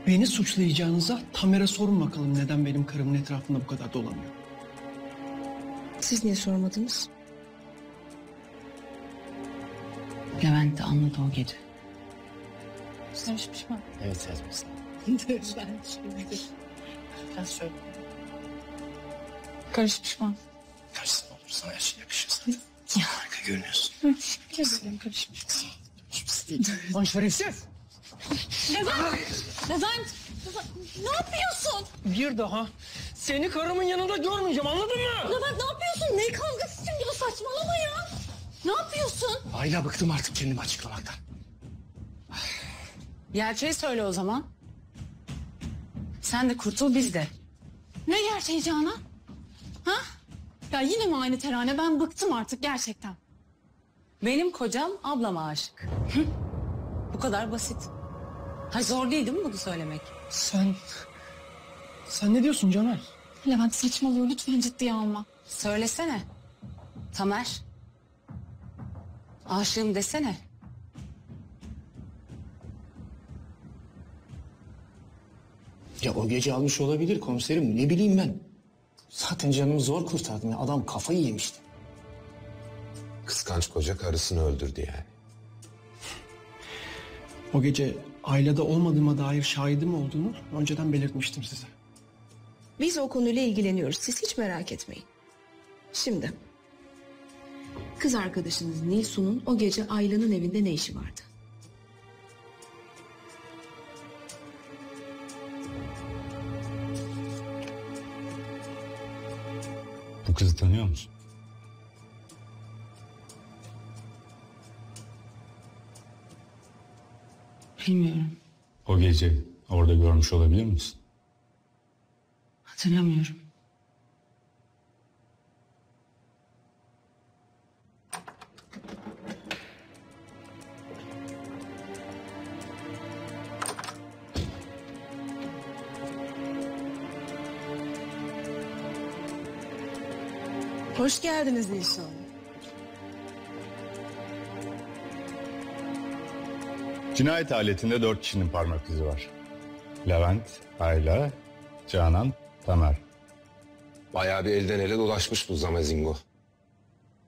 Beni suçlayacağınıza Tamer'e sorun bakalım neden benim karımın etrafında bu kadar dolanıyor. Siz niye sormadınız? Levent de anladı o gece. Sarış pişman. Evet evet. ben şimdi. Ben şöyle. Karış pişman. Karşısına olur sana her şey yakışır sana. Harika görünüyorsun. Kesin karış pişman. Lan şerefsiz! Levent! Levent! Levent, Ne yapıyorsun? Bir daha seni karımın yanında görmeyeceğim anladın mı? Levent ne yapıyorsun? Ne kavgası şimdi bu saçmalama ya. Ne yapıyorsun? Ayla bıktım artık kendimi açıklamaktan. Gerçeği söyle o zaman. Sen de kurtul biz de. Ne gerçeği Canan? Ha? Ya yine mi aynı terane? Ben bıktım artık gerçekten. Benim kocam ablama aşık. Hı? Bu kadar basit. Ha zor değil değil mi bunu söylemek? Sen... Sen ne diyorsun Caner? Levent saçmalıyor lütfen ciddiye alma. Söylesene. Tamer. Aşığım desene. Ya o gece almış olabilir komiserim ne bileyim ben. Zaten canımı zor kurtardım ya adam kafayı yemişti. Kıskanç koca karısını öldürdü yani. O gece ailede olmadığıma dair şahidim olduğunu önceden belirtmiştim size. Biz o konuyla ilgileniyoruz. Siz hiç merak etmeyin. Şimdi. Kız arkadaşınız Nilsu'nun o gece Ayla'nın evinde ne işi vardı? Kızı tanıyor musun? Bilmiyorum. O gece orada görmüş olabilir misin? Hatırlamıyorum. Hoş geldiniz Nilsu Hanım. Cinayet aletinde dört kişinin parmak izi var. Levent, Ayla, Canan, Tamer. Bayağı bir elden ele dolaşmış bu Zamazingo.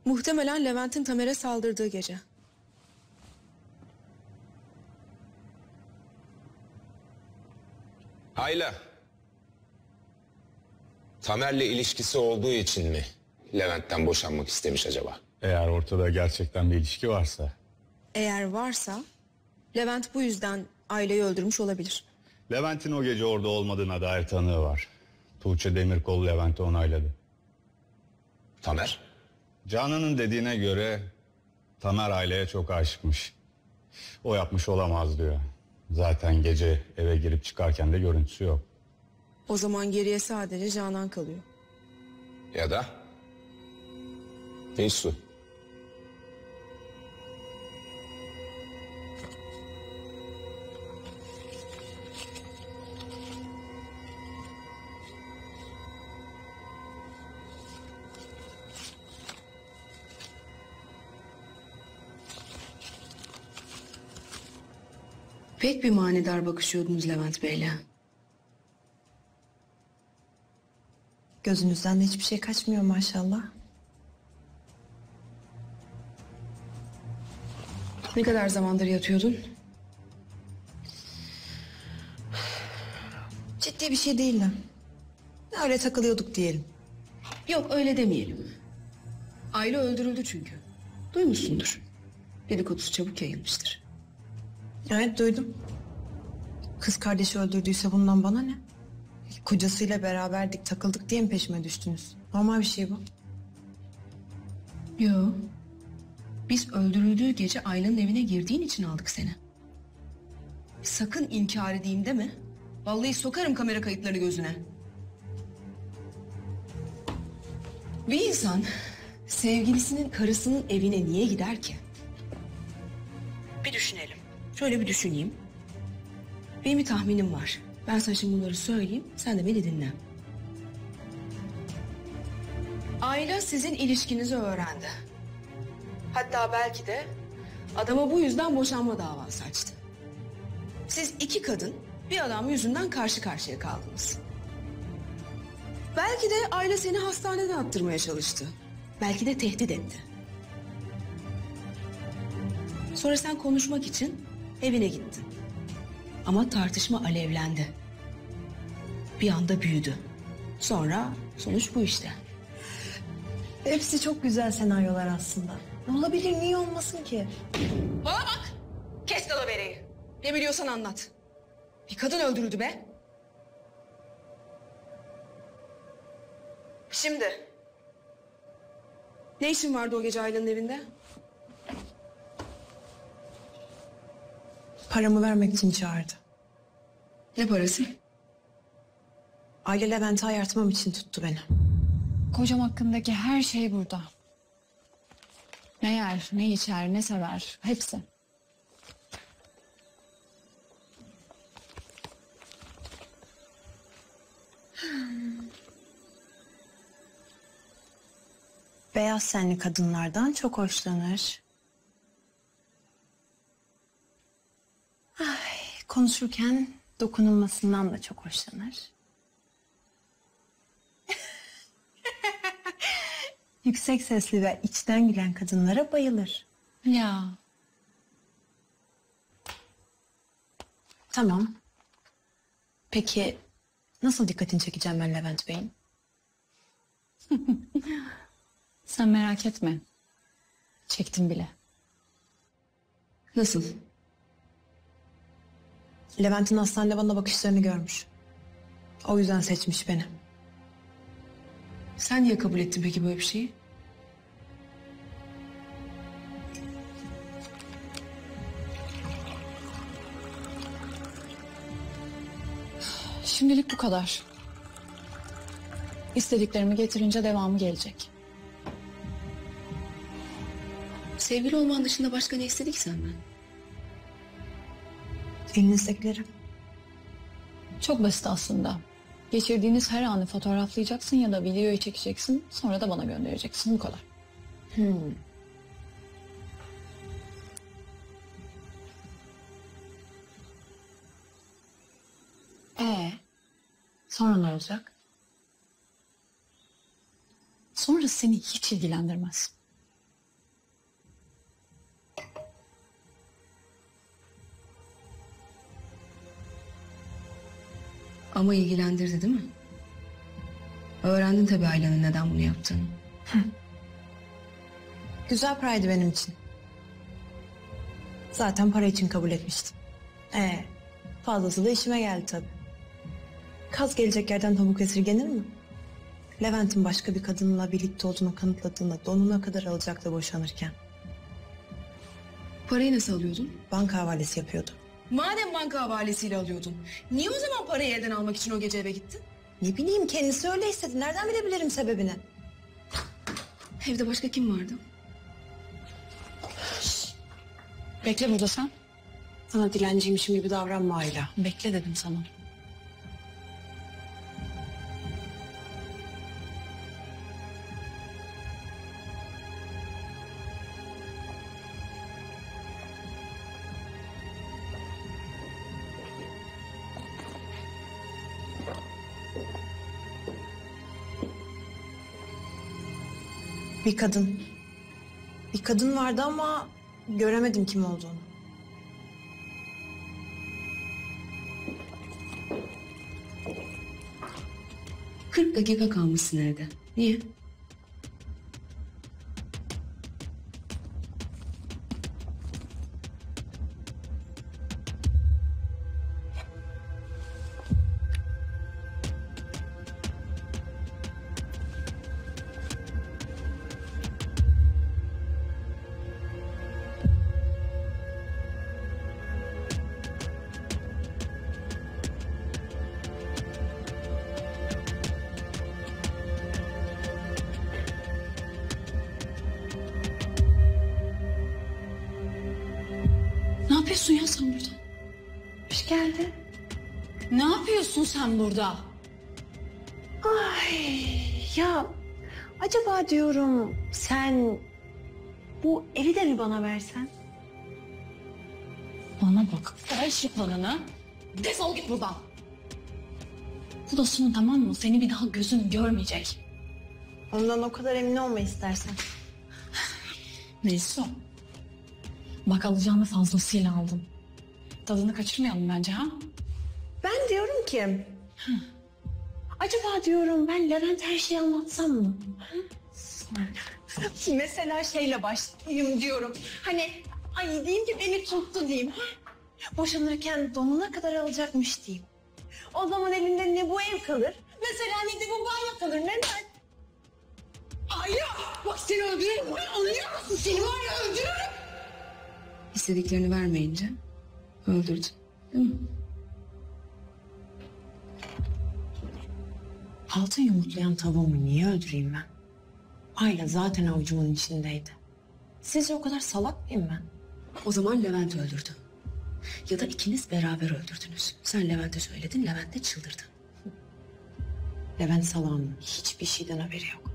Muhtemelen Levent'in Tamer'e saldırdığı gece. Hayla. Tamer'le ilişkisi olduğu için mi Levent'ten boşanmak istemiş acaba? Eğer ortada gerçekten bir ilişki varsa. Eğer varsa Levent bu yüzden aileyi öldürmüş olabilir. Levent'in o gece orada olmadığına dair tanığı var. Tuğçe Demirkol Levent'i onayladı. Tamer? Canan'ın dediğine göre Tamer aileye çok aşıkmış. O yapmış olamaz diyor. Zaten gece eve girip çıkarken de görüntüsü yok. O zaman geriye sadece Canan kalıyor. Ya da? Neysu? Pek bir manidar bakışıyordunuz Levent Bey'le. Gözünüzden de hiçbir şey kaçmıyor maşallah. Ne kadar zamandır yatıyordun? Ciddi bir şey değildi. Öyle takılıyorduk diyelim. Yok öyle demeyelim. Aile öldürüldü çünkü. Duymuşsundur. Dedikodusu çabuk yayılmıştır. Evet duydum. Kız kardeşi öldürdüyse bundan bana ne? Kocasıyla beraberdik takıldık diye mi peşime düştünüz? Normal bir şey bu. Yo. Biz öldürüldüğü gece Ayla'nın evine girdiğin için aldık seni. Sakın inkar edeyim deme. Vallahi sokarım kamera kayıtları gözüne. Bir insan sevgilisinin karısının evine niye gider ki? Bir düşünelim. Şöyle bir düşüneyim. Benim bir tahminim var. Ben sana şimdi bunları söyleyeyim. Sen de beni dinle. Ayla sizin ilişkinizi öğrendi. Hatta belki de adama bu yüzden boşanma davası açtı. Siz iki kadın bir adam yüzünden karşı karşıya kaldınız. Belki de Ayla seni hastanede attırmaya çalıştı. Belki de tehdit etti. Sonra sen konuşmak için evine gittin. Ama tartışma alevlendi. Bir anda büyüdü. Sonra sonuç bu işte. Hepsi çok güzel senaryolar aslında. Olabilir niye olmasın ki? Bana bak! Kes dalavereyi. Ne biliyorsan anlat. Bir kadın öldürüldü be. Şimdi. Ne işin vardı o gece Ayla'nın evinde? Paramı vermek için çağırdı. Ne parası? Aile Levent'i ayartmam için tuttu beni. Kocam hakkındaki her şey burada. Ne yer, ne içer, ne sever. Hepsi. Beyaz tenli kadınlardan çok hoşlanır. Ay, konuşurken dokunulmasından da çok hoşlanır. Yüksek sesli ve içten gülen kadınlara bayılır. Ya. Tamam. Peki nasıl dikkatini çekeceğim ben Levent Bey'in? Sen merak etme. Çektim bile. Nasıl? Levent'in hastanede bana bakışlarını görmüş. O yüzden seçmiş beni. Sen niye kabul ettin peki böyle bir şeyi? Şimdilik bu kadar. İstediklerimi getirince devamı gelecek. Sevgili olman dışında başka ne istedik senden? Elinizdekileri. Çok basit aslında. Geçirdiğiniz her anı fotoğraflayacaksın ya da videoyu çekeceksin. Sonra da bana göndereceksin. Bu kadar. Hmm. Ee, Sonra ne olacak? Sonra seni hiç ilgilendirmez. Ama ilgilendirdi değil mi? Öğrendin tabii Ayla'nın neden bunu yaptığını. Güzel paraydı benim için. Zaten para için kabul etmiştim. Ee, fazlası da işime geldi tabii. Kaz gelecek yerden tavuk esirgenir mi? Levent'in başka bir kadınla birlikte olduğunu kanıtladığında donuna kadar alacaktı boşanırken. Parayı nasıl alıyordun? Banka havalesi yapıyordu. Madem banka havalesiyle alıyordun, niye o zaman parayı elden almak için o gece eve gittin? Ne bileyim kendisi öyle istedi. Nereden bilebilirim sebebini? Evde başka kim vardı? Bekle burada sen. Sana dilenciymişim gibi davranma Ayla. Bekle dedim sana. Bir kadın. Bir kadın vardı ama göremedim kim olduğunu. Kırk dakika kalmışsın evde. Niye? Yapıyorsun ya sen burada? Hoş geldin. Ne yapıyorsun sen burada? Ay ya acaba diyorum sen bu evi de mi bana versen? Bana bak. Ver şu planını. Defol git buradan. Bu da son tamam mı? Seni bir daha gözüm görmeyecek. Ondan o kadar emin olma istersen. Neyse o. Bak alacağını fazlasıyla aldım. Tadını kaçırmayalım bence ha? Ben diyorum ki... Acaba diyorum ben Levent her şeyi anlatsam mı? Mesela şeyle başlayayım diyorum. Hani ay diyeyim ki beni tuttu diyeyim. Boşanırken donuna kadar alacakmış diyeyim. O zaman elinde ne bu ev kalır. Mesela ne de bu banyo kalır. Neden? Ay ya bak seni öldürürüm. Anlıyor musun? Seni var ya öldürürüm. İstediklerini vermeyince öldürdün. Değil mi? Altın yumurtlayan tavuğumu niye öldüreyim ben? Ayla zaten avucumun içindeydi. Sizce o kadar salak mıyım ben? O zaman Levent öldürdü. Ya da ikiniz beraber öldürdünüz. Sen Levent'e söyledin, Levent de çıldırdı. Levent salağım hiçbir şeyden haberi yok.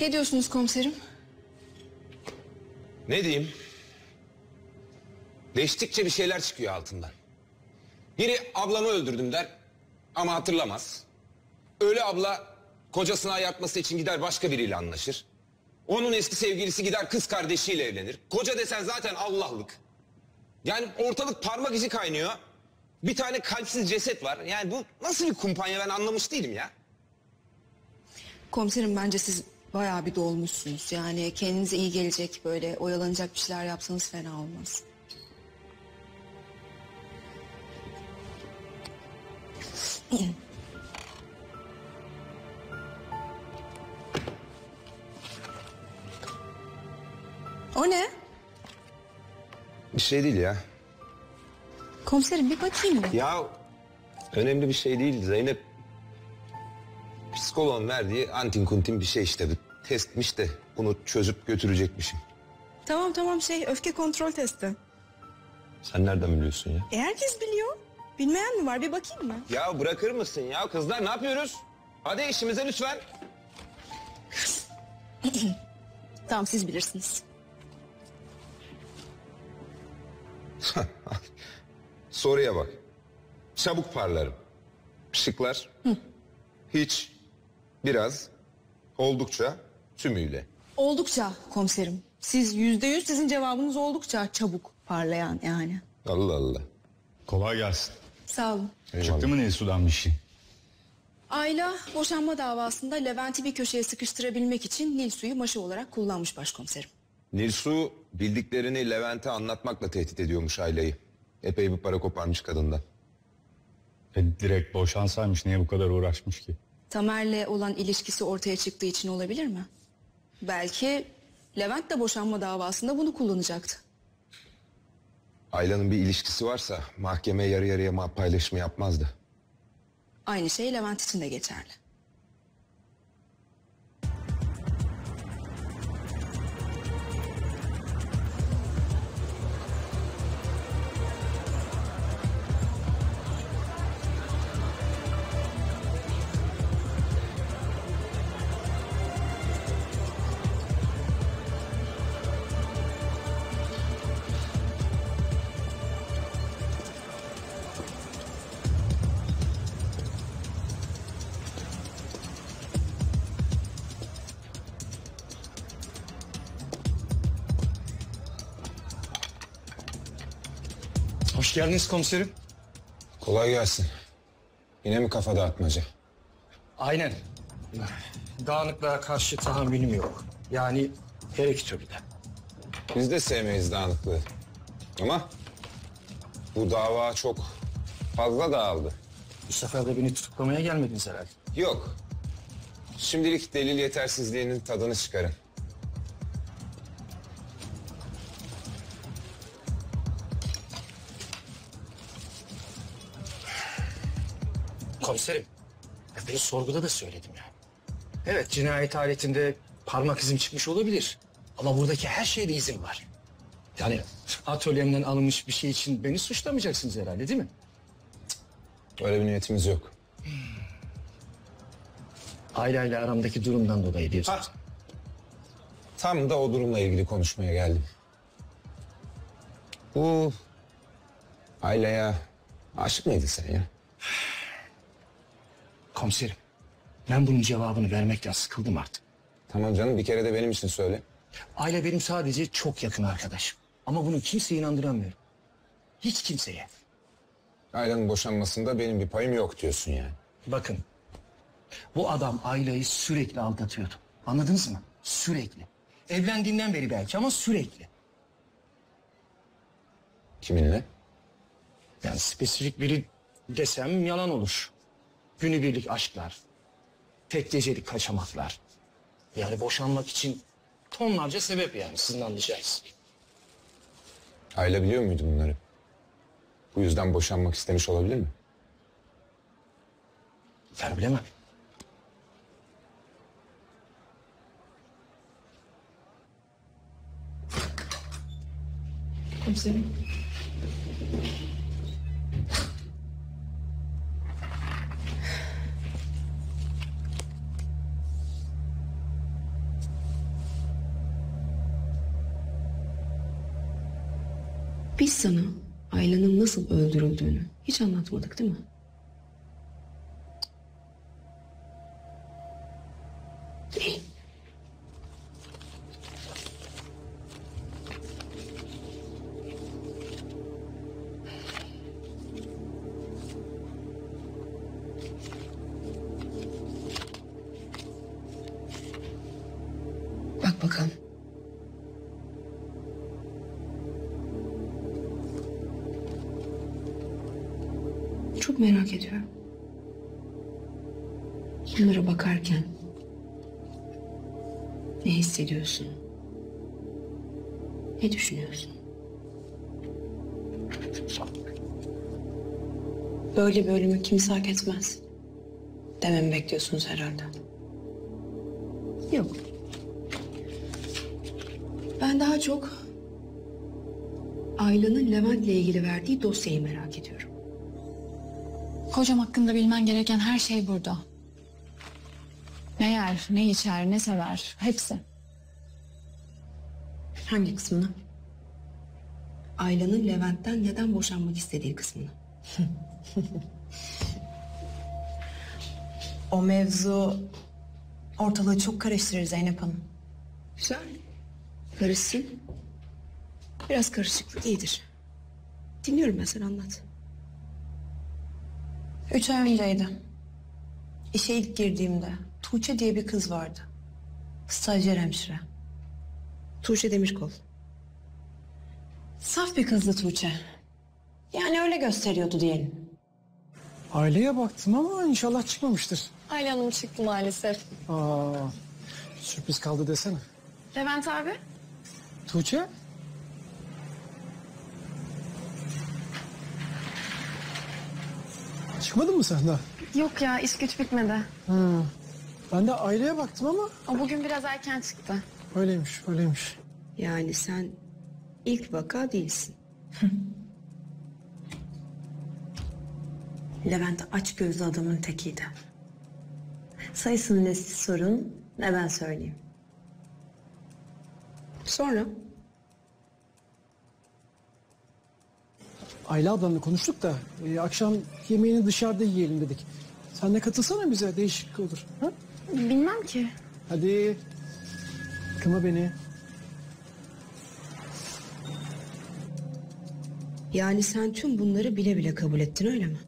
Ne diyorsunuz komiserim? Ne diyeyim? Değiştikçe bir şeyler çıkıyor altından. Biri ablamı öldürdüm der ama hatırlamaz. Ölü abla kocasını ayartması için gider başka biriyle anlaşır. Onun eski sevgilisi gider kız kardeşiyle evlenir. Koca desen zaten Allah'lık. Yani ortalık parmak izi kaynıyor. Bir tane kalpsiz ceset var. Yani bu nasıl bir kumpanya ben anlamış değilim ya. Komiserim bence siz bayağı bir dolmuşsunuz. Yani kendinize iyi gelecek böyle oyalanacak bir şeyler yapsanız fena olmaz. O ne? Bir şey değil ya. Komiserim bir bakayım mı? Ya önemli bir şey değil Zeynep. Psikoloğun verdiği antin kuntin bir şey işte. Testmiş de bunu çözüp götürecekmişim. Tamam tamam şey öfke kontrol testi. Sen nereden biliyorsun ya? E herkes biliyor. Bilmeyen mi var bir bakayım mı? Ya bırakır mısın ya kızlar ne yapıyoruz? Hadi işimize lütfen. tamam siz bilirsiniz. Soruya bak. Çabuk parlarım. Şıklar. Hiç. Biraz. Oldukça. Tümüyle. Oldukça komiserim. Siz yüzde yüz sizin cevabınız oldukça çabuk parlayan yani. Allah Allah. Kolay gelsin. Sağ olun. Çıktı mı Nilsu'dan bir şey? Ayla boşanma davasında Levent'i bir köşeye sıkıştırabilmek için Nilsu'yu maşa olarak kullanmış başkomiserim. Nilsu bildiklerini Levent'e anlatmakla tehdit ediyormuş aileyi. Epey bir para koparmış kadından. E, direkt boşansaymış niye bu kadar uğraşmış ki? Tamer'le olan ilişkisi ortaya çıktığı için olabilir mi? Belki Levent de boşanma davasında bunu kullanacaktı. Ayla'nın bir ilişkisi varsa mahkeme yarı yarıya ma paylaşımı yapmazdı. Aynı şey Levent için de geçerli. Hoş geldiniz komiserim. Kolay gelsin. Yine mi kafa dağıtmaca? Aynen. Dağınıklığa karşı tahammülüm yok. Yani her iki türlü de. Biz de sevmeyiz dağınıklığı. Ama bu dava çok fazla dağıldı. Bu sefer de beni tutuklamaya gelmediniz herhalde. Yok. Şimdilik delil yetersizliğinin tadını çıkarın. Komiserim, ben sorguda da söyledim yani. Evet, cinayet aletinde parmak izim çıkmış olabilir. Ama buradaki her şeyde izin var. Yani atölyemden alınmış bir şey için beni suçlamayacaksınız herhalde değil mi? Öyle bir niyetimiz yok. Aileyle aramdaki durumdan dolayı diyorsunuz. Tam da o durumla ilgili konuşmaya geldim. Bu Ayla'ya aşık mıydın sen ya? Komiserim, ben bunun cevabını vermekten sıkıldım artık. Tamam canım bir kere de benim için söyle. Aile benim sadece çok yakın arkadaşım. Ama bunu kimseye inandıramıyorum. Hiç kimseye. Ayla'nın boşanmasında benim bir payım yok diyorsun yani. Bakın, bu adam aileyi sürekli aldatıyordu. Anladınız mı? Sürekli. Evlendiğinden beri belki ama sürekli. Kiminle? Yani spesifik biri desem yalan olur. Günübirlik aşklar, tek gecelik kaçamaklar. Yani boşanmak için tonlarca sebep yani sizin anlayacağınız. Ayla biliyor muydu bunları? Bu yüzden boşanmak istemiş olabilir mi? Ben bilemem. Komiserim. Biz sana Ayla'nın nasıl öldürüldüğünü hiç anlatmadık değil mi? Kimse hak etmez. Dememi bekliyorsunuz herhalde. Yok. Ben daha çok Ayla'nın Levent'le ilgili verdiği dosyayı merak ediyorum. Kocam hakkında bilmen gereken her şey burada. Ne yer, ne içer, ne sever hepsi. Hangi kısmını? Ayla'nın Levent'ten neden boşanmak istediği kısmını. O mevzu ortalığı çok karıştırır Zeynep Hanım. Güzel. Karışsın. Biraz karışıklık iyidir. Dinliyorum ben sen anlat. Üç ay önceydi. İşe ilk girdiğimde Tuğçe diye bir kız vardı. Stajyer hemşire. Tuğçe Demirkol. Saf bir kızdı Tuğçe. Yani öyle gösteriyordu diyelim. Aileye baktım ama inşallah çıkmamıştır. Ayla Hanım çıktı maalesef. Aa, sürpriz kaldı desene. Levent abi? Tuğçe? Çıkmadın mı sen daha? Yok ya iş güç bitmedi. Ha. Ben de aileye baktım ama O bugün biraz erken çıktı. öyleymiş, öyleymiş. Yani sen ilk vaka değilsin. Levent aç gözlü adamın tekiydi. Sayısının nesi sorun ne ben söyleyeyim. Sonra Ayla ablanla konuştuk da e, akşam yemeğini dışarıda yiyelim dedik. Sen de katılsana bize değişik olur. Ha? Bilmem ki. Hadi. Kıma beni. yani sen tüm bunları bile bile kabul ettin öyle mi?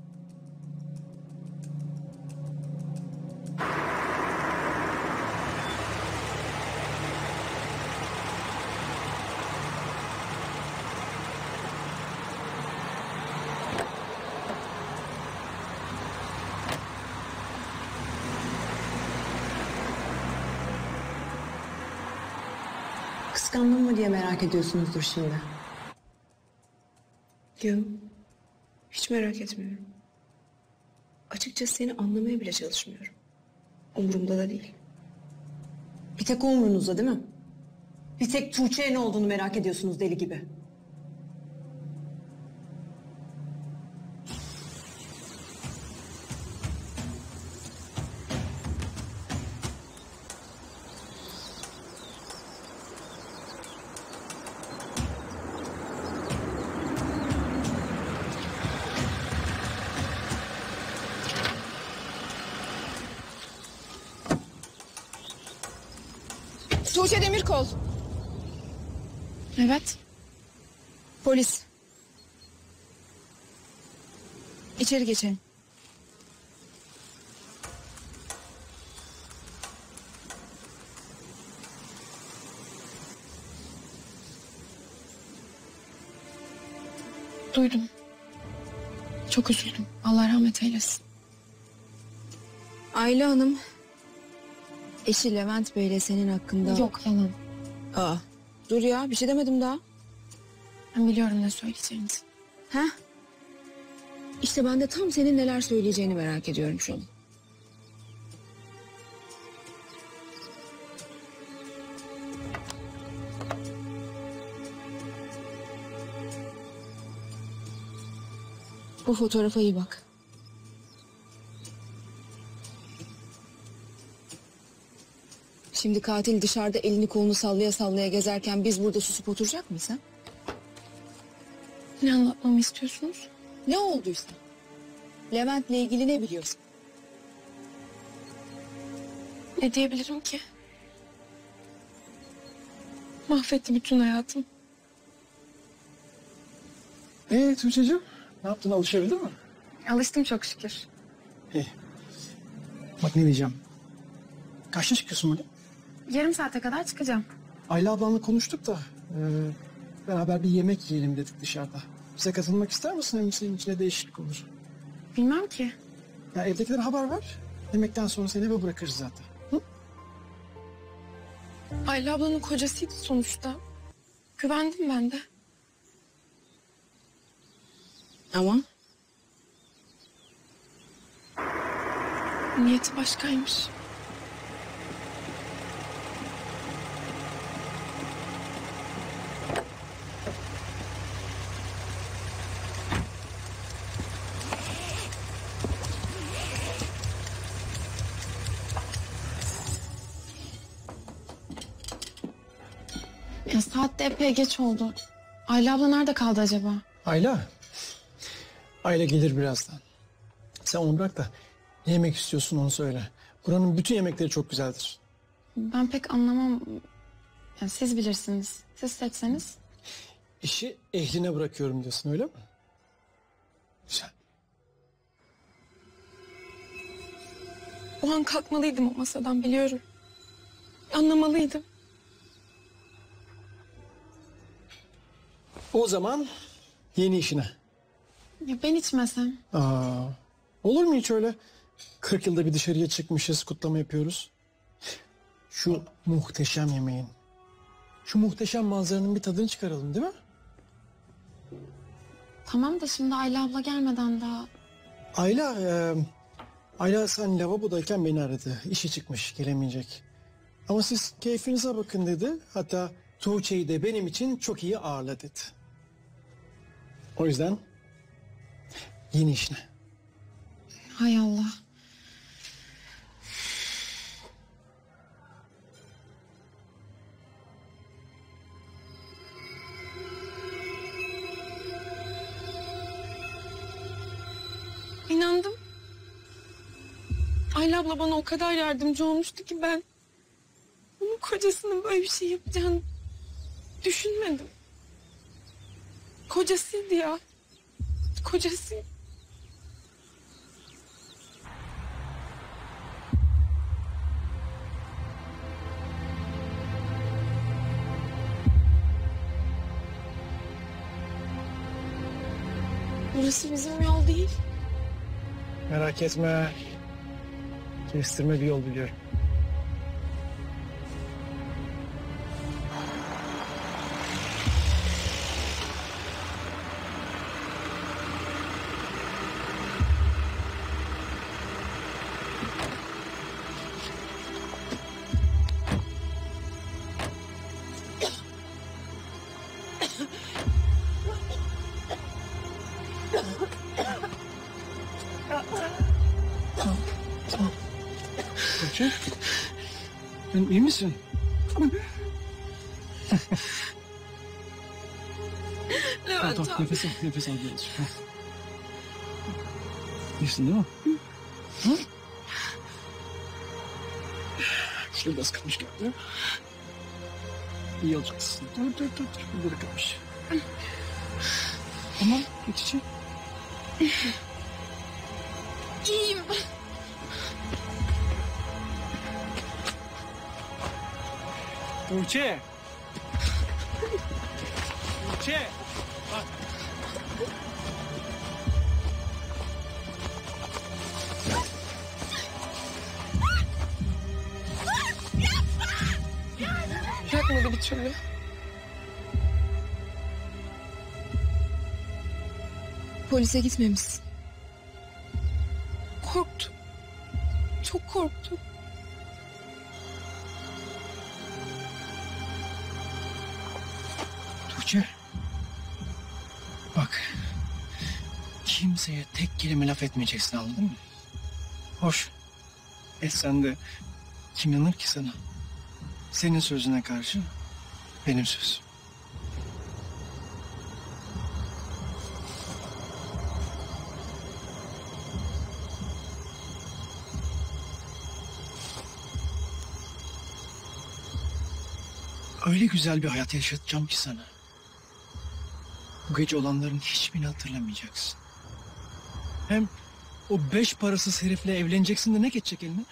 Kıskandın mı diye merak ediyorsunuzdur şimdi. Yok. Hiç merak etmiyorum. Açıkçası seni anlamaya bile çalışmıyorum. Umurumda da değil. Bir tek o umurunuzda değil mi? Bir tek Tuğçe'ye ne olduğunu merak ediyorsunuz deli gibi. Tuğçe Demirkol. Evet. Polis. İçeri geçelim. Duydum. Çok üzüldüm. Allah rahmet eylesin. Ayla Hanım. Eşi Levent Bey ile senin hakkında... Yok yalan. Aa, dur ya bir şey demedim daha. Ben biliyorum ne söyleyeceğinizi. Ha? İşte ben de tam senin neler söyleyeceğini merak ediyorum şu an. Bu fotoğrafa iyi bak. Şimdi katil dışarıda elini kolunu sallaya sallaya gezerken biz burada susup oturacak mıyız ha? Ne anlatmamı istiyorsunuz? Ne olduysa. Levent'le ilgili ne biliyorsun? Ne diyebilirim ki? Mahvetti bütün hayatım. Ee Tuğçe'cim ne yaptın alışabildin mi? Alıştım çok şükür. İyi. Bak ne diyeceğim. Kaçta çıkıyorsun böyle? Yarım saate kadar çıkacağım. Ayla ablanla konuştuk da e, beraber bir yemek yiyelim dedik dışarıda. Bize katılmak ister misin? Hem senin için de değişiklik olur. Bilmem ki. Ya evdekilere haber ver. Yemekten sonra seni eve bırakırız zaten. Hı? Ayla ablanın kocasıydı sonuçta. Güvendim ben de. Ama Niyeti başkaymış. Ya saat de epey geç oldu. Ayla abla nerede kaldı acaba? Ayla. Ayla gelir birazdan. Sen onu bırak da ne yemek istiyorsun onu söyle. Buranın bütün yemekleri çok güzeldir. Ben pek anlamam. Yani siz bilirsiniz. Siz seçseniz. İşi ehline bırakıyorum diyorsun öyle mi? Güzel. O an kalkmalıydım o masadan biliyorum. Anlamalıydım. O zaman yeni işine. Ya ben içmesem. Aa, olur mu hiç öyle? 40 yılda bir dışarıya çıkmışız, kutlama yapıyoruz. Şu muhteşem yemeğin, şu muhteşem manzaranın bir tadını çıkaralım değil mi? Tamam da şimdi Ayla abla gelmeden daha... Ayla, e, Ayla sen lavabodayken beni aradı. İşi çıkmış, gelemeyecek. Ama siz keyfinize bakın dedi. Hatta Tuğçe'yi de benim için çok iyi ağırla dedi. O yüzden yeni işine. Hay Allah. İnandım. Ayla abla bana o kadar yardımcı olmuştu ki ben... ...onun kocasının böyle bir şey yapacağını düşünmedim. Kocasıydı ya. Kocası. Burası bizim yol değil. Merak etme. Kestirme bir yol biliyorum. Abi. nefes al, biraz. İyisin değil mi? Hı? Şurada biraz kalmış geldi. İyi olacaksın. Dur dur dur. dur. Burada da kalmış. Tamam, geçecek. İyiyim. Tuğçe. Tuğçe. Bırakmadı bir türlü. Polise gitmemişsin. Korktum. Çok korktum. Tuğçe. Bak. Kimseye tek kelime laf etmeyeceksin anladın mı? Hoş. Etsen de kim inanır ki sana? Senin sözüne karşı benim sözüm. Öyle güzel bir hayat yaşatacağım ki sana. Bu gece olanların hiçbirini hatırlamayacaksın. Hem o beş parasız herifle evleneceksin de ne geçecek eline?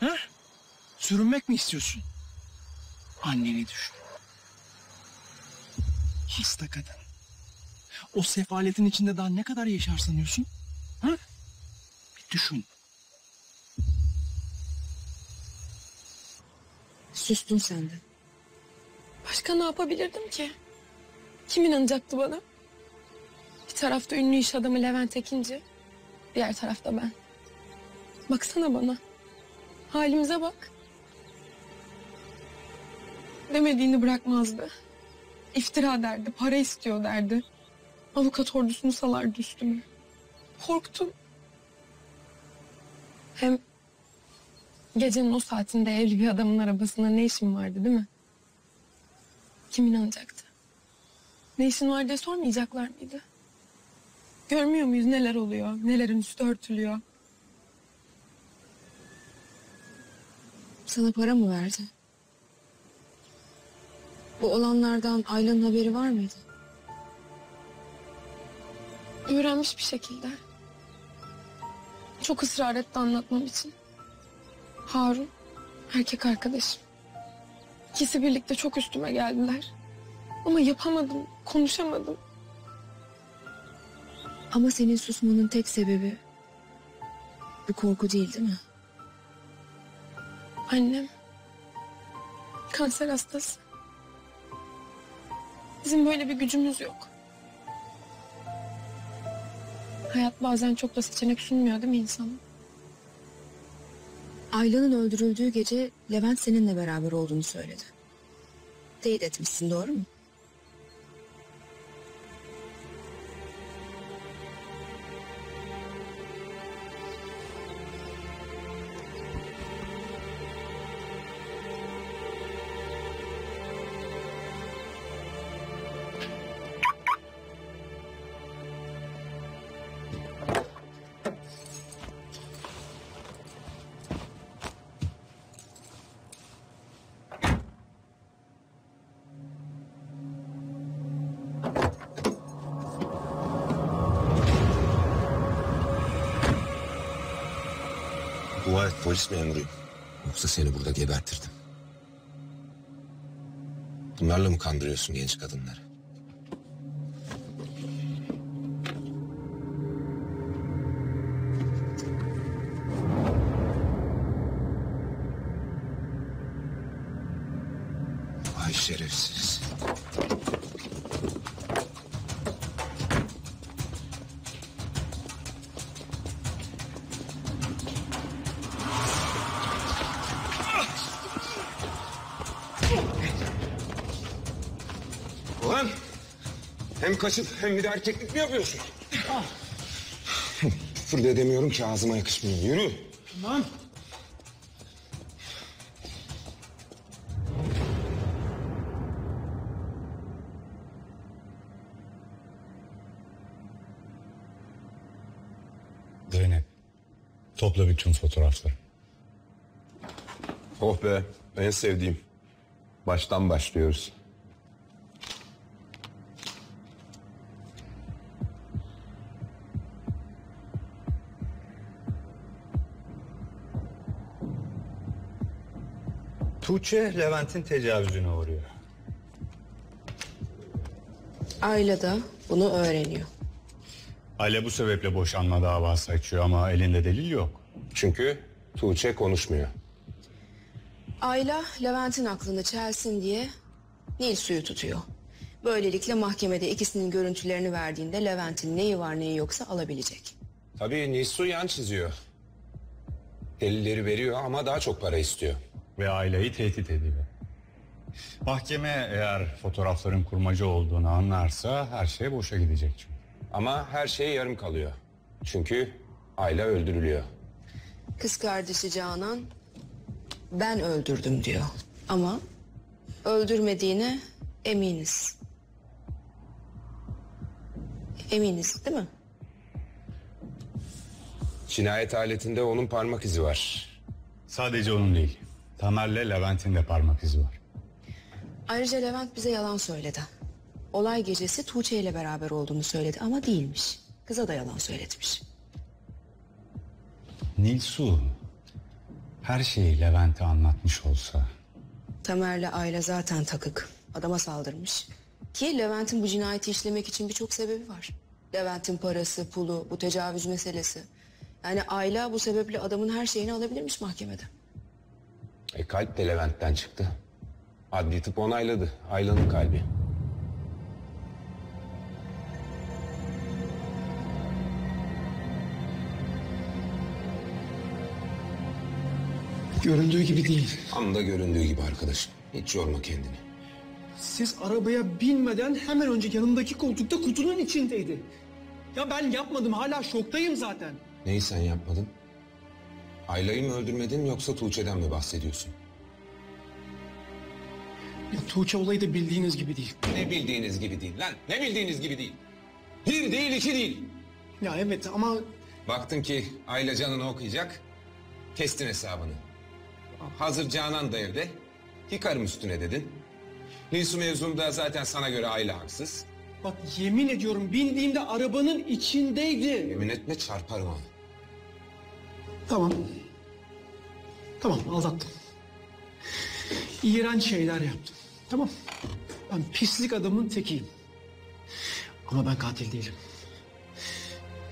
Ha? Sürünmek mi istiyorsun? Anneni düşün. Hasta kadın. O sefaletin içinde daha ne kadar yaşar sanıyorsun? Ha? Bir düşün. Sustun sen de. Başka ne yapabilirdim ki? Kim inanacaktı bana? Bir tarafta ünlü iş adamı Levent Ekinci. Diğer tarafta ben. Baksana bana. Halimize bak. Demediğini bırakmazdı. İftira derdi, para istiyor derdi. Avukat ordusunu salardı üstüme. Korktum. Hem gecenin o saatinde evli bir adamın arabasında ne işim vardı değil mi? Kim inanacaktı? Ne işin var diye sormayacaklar mıydı? Görmüyor muyuz neler oluyor? Nelerin üstü örtülüyor? Sana para mı verdi? Bu olanlardan Ayla'nın haberi var mıydı? Öğrenmiş bir şekilde. Çok ısrar etti anlatmam için. Harun, erkek arkadaşım. İkisi birlikte çok üstüme geldiler. Ama yapamadım, konuşamadım. Ama senin susmanın tek sebebi bu korku değil değil mi? Annem kanser hastası. Bizim böyle bir gücümüz yok. Hayat bazen çok da seçenek sunmuyor değil mi insana? Ayla'nın öldürüldüğü gece Levent seninle beraber olduğunu söyledi. Teyit etmişsin doğru mu? Dua et polis memuruyum. Yoksa seni burada gebertirdim. Bunlarla mı kandırıyorsun genç kadınları? Hem kaçıp hem bir de erkeklik mi yapıyorsun? Küfür de edemiyorum ki ağzıma yakışmıyor. Yürü. Lan. Zeynep. Topla bütün fotoğrafları. Oh be en sevdiğim. Baştan başlıyoruz. Tuğçe Levent'in tecavüzüne uğruyor. Ayla da bunu öğreniyor. Aile bu sebeple boşanma davası açıyor ama elinde delil yok. Çünkü Tuğçe konuşmuyor. Ayla Levent'in aklını çelsin diye Nil suyu tutuyor. Böylelikle mahkemede ikisinin görüntülerini verdiğinde Levent'in neyi var neyi yoksa alabilecek. Tabii Nisu yan çiziyor. Delilleri veriyor ama daha çok para istiyor. Ve aileyi tehdit ediyor. Mahkeme eğer fotoğrafların kurmaca olduğunu anlarsa her şey boşa gidecek çünkü. Ama her şey yarım kalıyor. Çünkü Ayla öldürülüyor. Kız kardeşi Canan ben öldürdüm diyor. Ama öldürmediğine eminiz. Eminiz değil mi? Cinayet aletinde onun parmak izi var. Sadece onun değil. Tamer'le Levent'in de parmak izi var. Ayrıca Levent bize yalan söyledi. Olay gecesi Tuğçe ile beraber olduğunu söyledi ama değilmiş. Kıza da yalan söyletmiş. Nilsu her şeyi Levent'e anlatmış olsa Tamer'le Ayla zaten takık. Adama saldırmış. Ki Levent'in bu cinayeti işlemek için birçok sebebi var. Levent'in parası, pulu, bu tecavüz meselesi. Yani Ayla bu sebeple adamın her şeyini alabilirmiş mahkemede. E kalp de Levent'ten çıktı. Adli tıp onayladı. Ayla'nın kalbi. Göründüğü gibi değil. Tam da göründüğü gibi arkadaşım. Hiç yorma kendini. Siz arabaya binmeden hemen önce yanımdaki koltukta kutunun içindeydi. Ya ben yapmadım hala şoktayım zaten. Neyi sen yapmadın? Ayla'yı mı öldürmedin yoksa Tuğçe'den mi bahsediyorsun? Ya Tuğçe olayı da bildiğiniz gibi değil. Ne bildiğiniz gibi değil lan. Ne bildiğiniz gibi değil. Bir değil iki değil. Ya evet ama Baktın ki Ayla canını okuyacak. Kestin hesabını. Hazır Canan da evde. Yıkarım üstüne dedin. Nilsu mevzunda zaten sana göre Ayla haksız. bak yemin ediyorum bindiğimde arabanın içindeydi. Yemin etme çarparım onu. Tamam. Tamam aldattım. İğrenç şeyler yaptım. Tamam. Ben pislik adamın tekiyim. Ama ben katil değilim.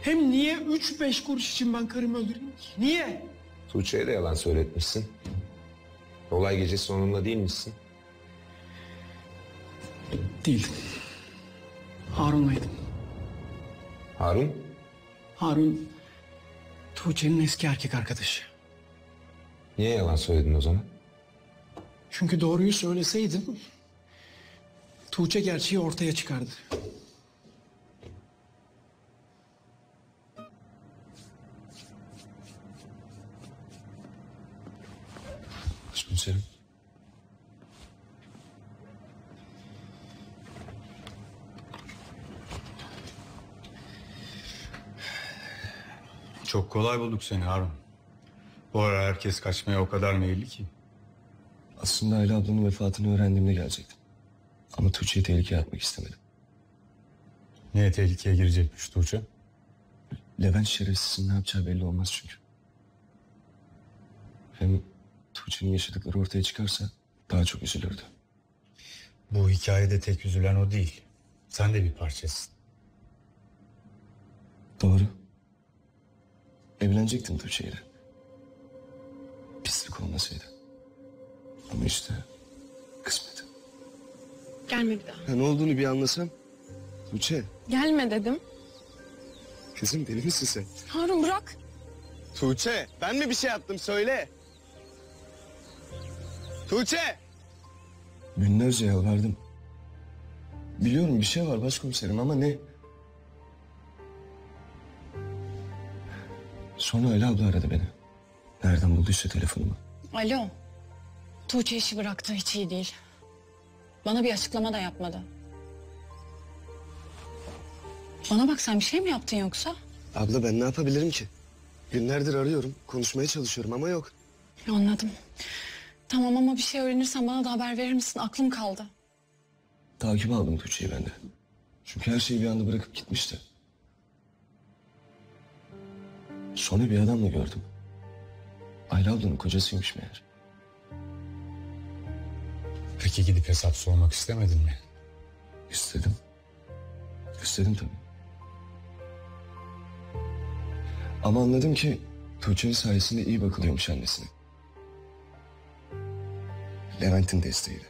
Hem niye üç beş kuruş için ben karımı öldüreyim ki? Niye? Tuğçe'ye de yalan söyletmişsin. Olay gecesi onunla değilmişsin. Değildim. Harun'laydım. Harun? Harun Tuğçe'nin eski erkek arkadaşı. Niye yalan söyledin o zaman? Çünkü doğruyu söyleseydim Tuğçe gerçeği ortaya çıkardı. Başkomiserim. Çok kolay bulduk seni Harun. Bu ara herkes kaçmaya o kadar meyilli ki. Aslında Ayla ablanın vefatını öğrendiğimde gelecektim. Ama Tuğçe'yi tehlikeye atmak istemedim. Niye tehlikeye girecekmiş Tuğçe? Levent şerefsizin ne yapacağı belli olmaz çünkü. Hem Tuğçe'nin yaşadıkları ortaya çıkarsa daha çok üzülürdü. Bu hikayede tek üzülen o değil. Sen de bir parçasın. Doğru. Evlenecektim Tuğçe'yle. Pislik olmasaydı. Ama işte kısmet. Gelme bir daha. Ya ne olduğunu bir anlasam. Tuğçe, Gelme dedim. kızım deli misin sen? Harun bırak. Tuğçe, ben mi bir şey yaptım söyle. Tuğçe! Günlerce yalvardım. Biliyorum bir şey var başkomiserim ama ne? Sonra Ayla abla aradı beni. Nereden bulduysa telefonumu. Alo. Tuğçe işi bıraktı hiç iyi değil. Bana bir açıklama da yapmadı. Bana bak sen bir şey mi yaptın yoksa? Abla ben ne yapabilirim ki? Günlerdir arıyorum, konuşmaya çalışıyorum ama yok. Anladım. Tamam ama bir şey öğrenirsen bana da haber verir misin? Aklım kaldı. Takip aldım Tuğçe'yi ben de. Çünkü her şeyi bir anda bırakıp gitmişti. Sonra bir adamla gördüm. Ayla ablanın kocasıymış meğer. Peki gidip hesap sormak istemedin mi? İstedim. İstedim tabii. Ama anladım ki Tuğçe'nin sayesinde iyi bakılıyormuş annesine. Levent'in desteğiyle.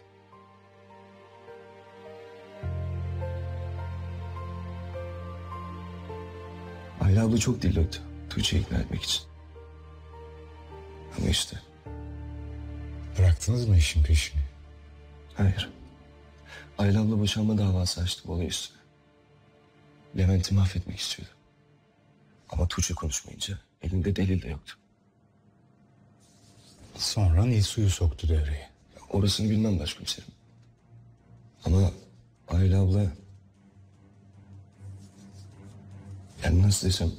Ayla abla çok dil döktü Tuğçe'yi ikna etmek için. İşte Bıraktınız mı işin peşini? hayır. Ayla abla boşanma davası açtı bu olay üstüne. Levent'i mahvetmek istiyordu. Ama Tuğçe konuşmayınca elinde delil de yoktu. Sonra Nilsu'yu soktu devreye. Orasını bilmem başkomiserim. Ama Ayla abla... Yani nasıl desem...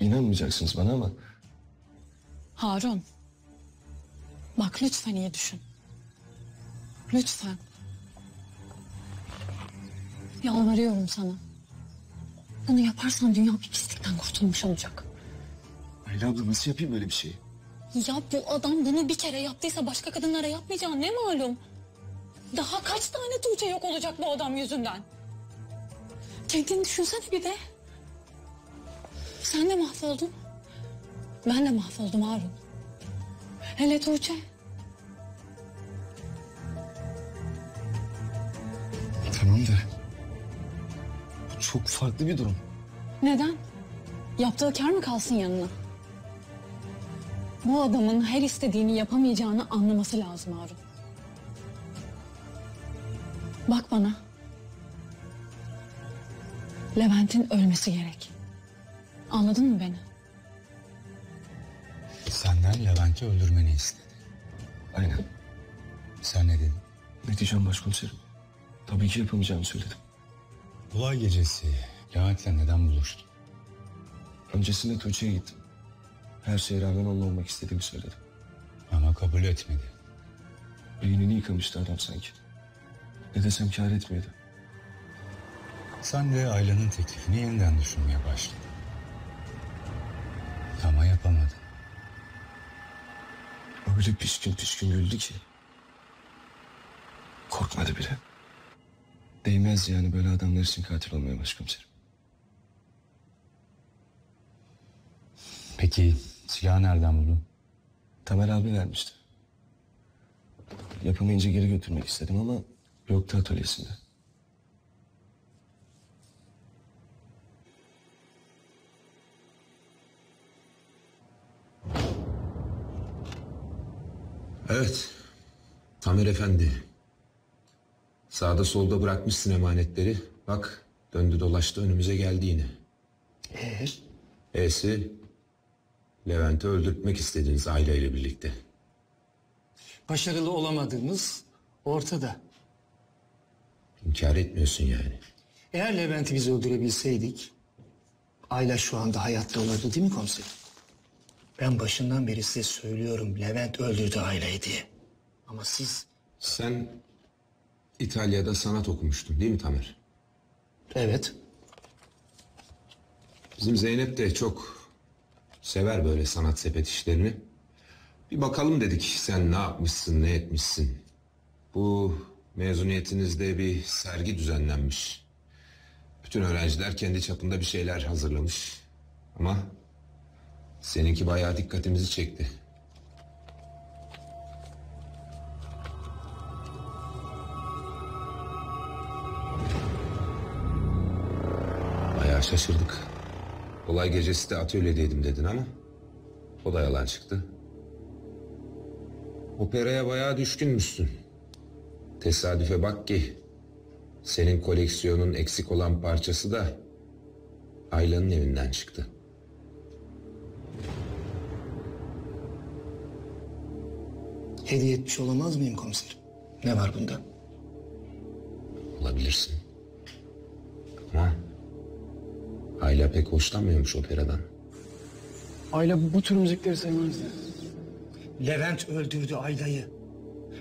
inanmayacaksınız bana ama... Harun. Bak lütfen iyi düşün. Lütfen. Yalvarıyorum sana. Bunu yaparsan dünya bir pislikten kurtulmuş olacak. Ayla abla nasıl yapayım böyle bir şeyi? Ya bu adam bunu bir kere yaptıysa başka kadınlara yapmayacağı ne malum? Daha kaç tane Tuğçe yok olacak bu adam yüzünden? Kendini düşünsene bir de. Sen de mahvoldun. Ben de mahvoldum Harun. Hele Tuğçe. Tamam da... Bu çok farklı bir durum. Neden? Yaptığı kar mı kalsın yanına? Bu adamın her istediğini yapamayacağını anlaması lazım Harun. Bak bana. Levent'in ölmesi gerek. Anladın mı beni? Senden Levent'i öldürmeni istedi. Aynen. Sen ne dedin? Ne diyeceğim başkomiserim? Tabii ki yapamayacağımı söyledim. Olay gecesi Levent'le neden buluştun? Öncesinde Tuğçe'ye gittim. Her şeye rağmen onunla olmak istediğimi söyledim. Ama kabul etmedi. Beynini yıkamıştı adam sanki. Ne desem kâr etmiyordu. Sen de Ayla'nın teklifini yeniden düşünmeye başladın. Ama yapamadın. Öyle pişkin pişkin güldü ki. Korkmadı bile. Değmez yani böyle adamlar için katil olmaya başkomiserim. Peki silahı nereden buldun? Tamer abi vermişti. Yapamayınca geri götürmek istedim ama yoktu atölyesinde. Evet. Tamer Efendi. Sağda solda bırakmışsın emanetleri. Bak döndü dolaştı önümüze geldi yine. Ee? E'si Levent'i öldürtmek istediniz aileyle birlikte. Başarılı olamadığımız ortada. İnkar etmiyorsun yani. Eğer Levent'i biz öldürebilseydik... Ayla şu anda hayatta olurdu değil mi komiserim? Ben başından beri size söylüyorum Levent öldürdü Ayla'yı diye. Ama siz... Sen İtalya'da sanat okumuştun değil mi Tamer? Evet. Bizim Zeynep de çok sever böyle sanat sepet işlerini. Bir bakalım dedik sen ne yapmışsın, ne etmişsin. Bu mezuniyetinizde bir sergi düzenlenmiş. Bütün öğrenciler kendi çapında bir şeyler hazırlamış. Ama seninki bayağı dikkatimizi çekti. Bayağı şaşırdık. Olay gecesi de atölyedeydim dedin ama o da yalan çıktı. Operaya bayağı düşkünmüşsün. Tesadüfe bak ki senin koleksiyonun eksik olan parçası da Ayla'nın evinden çıktı. Hediye etmiş olamaz mıyım komiserim? Ne var bunda? Olabilirsin. Ama Ayla pek hoşlanmıyormuş operadan. Ayla bu tür müzikleri sevmezdi. Levent öldürdü Ayla'yı.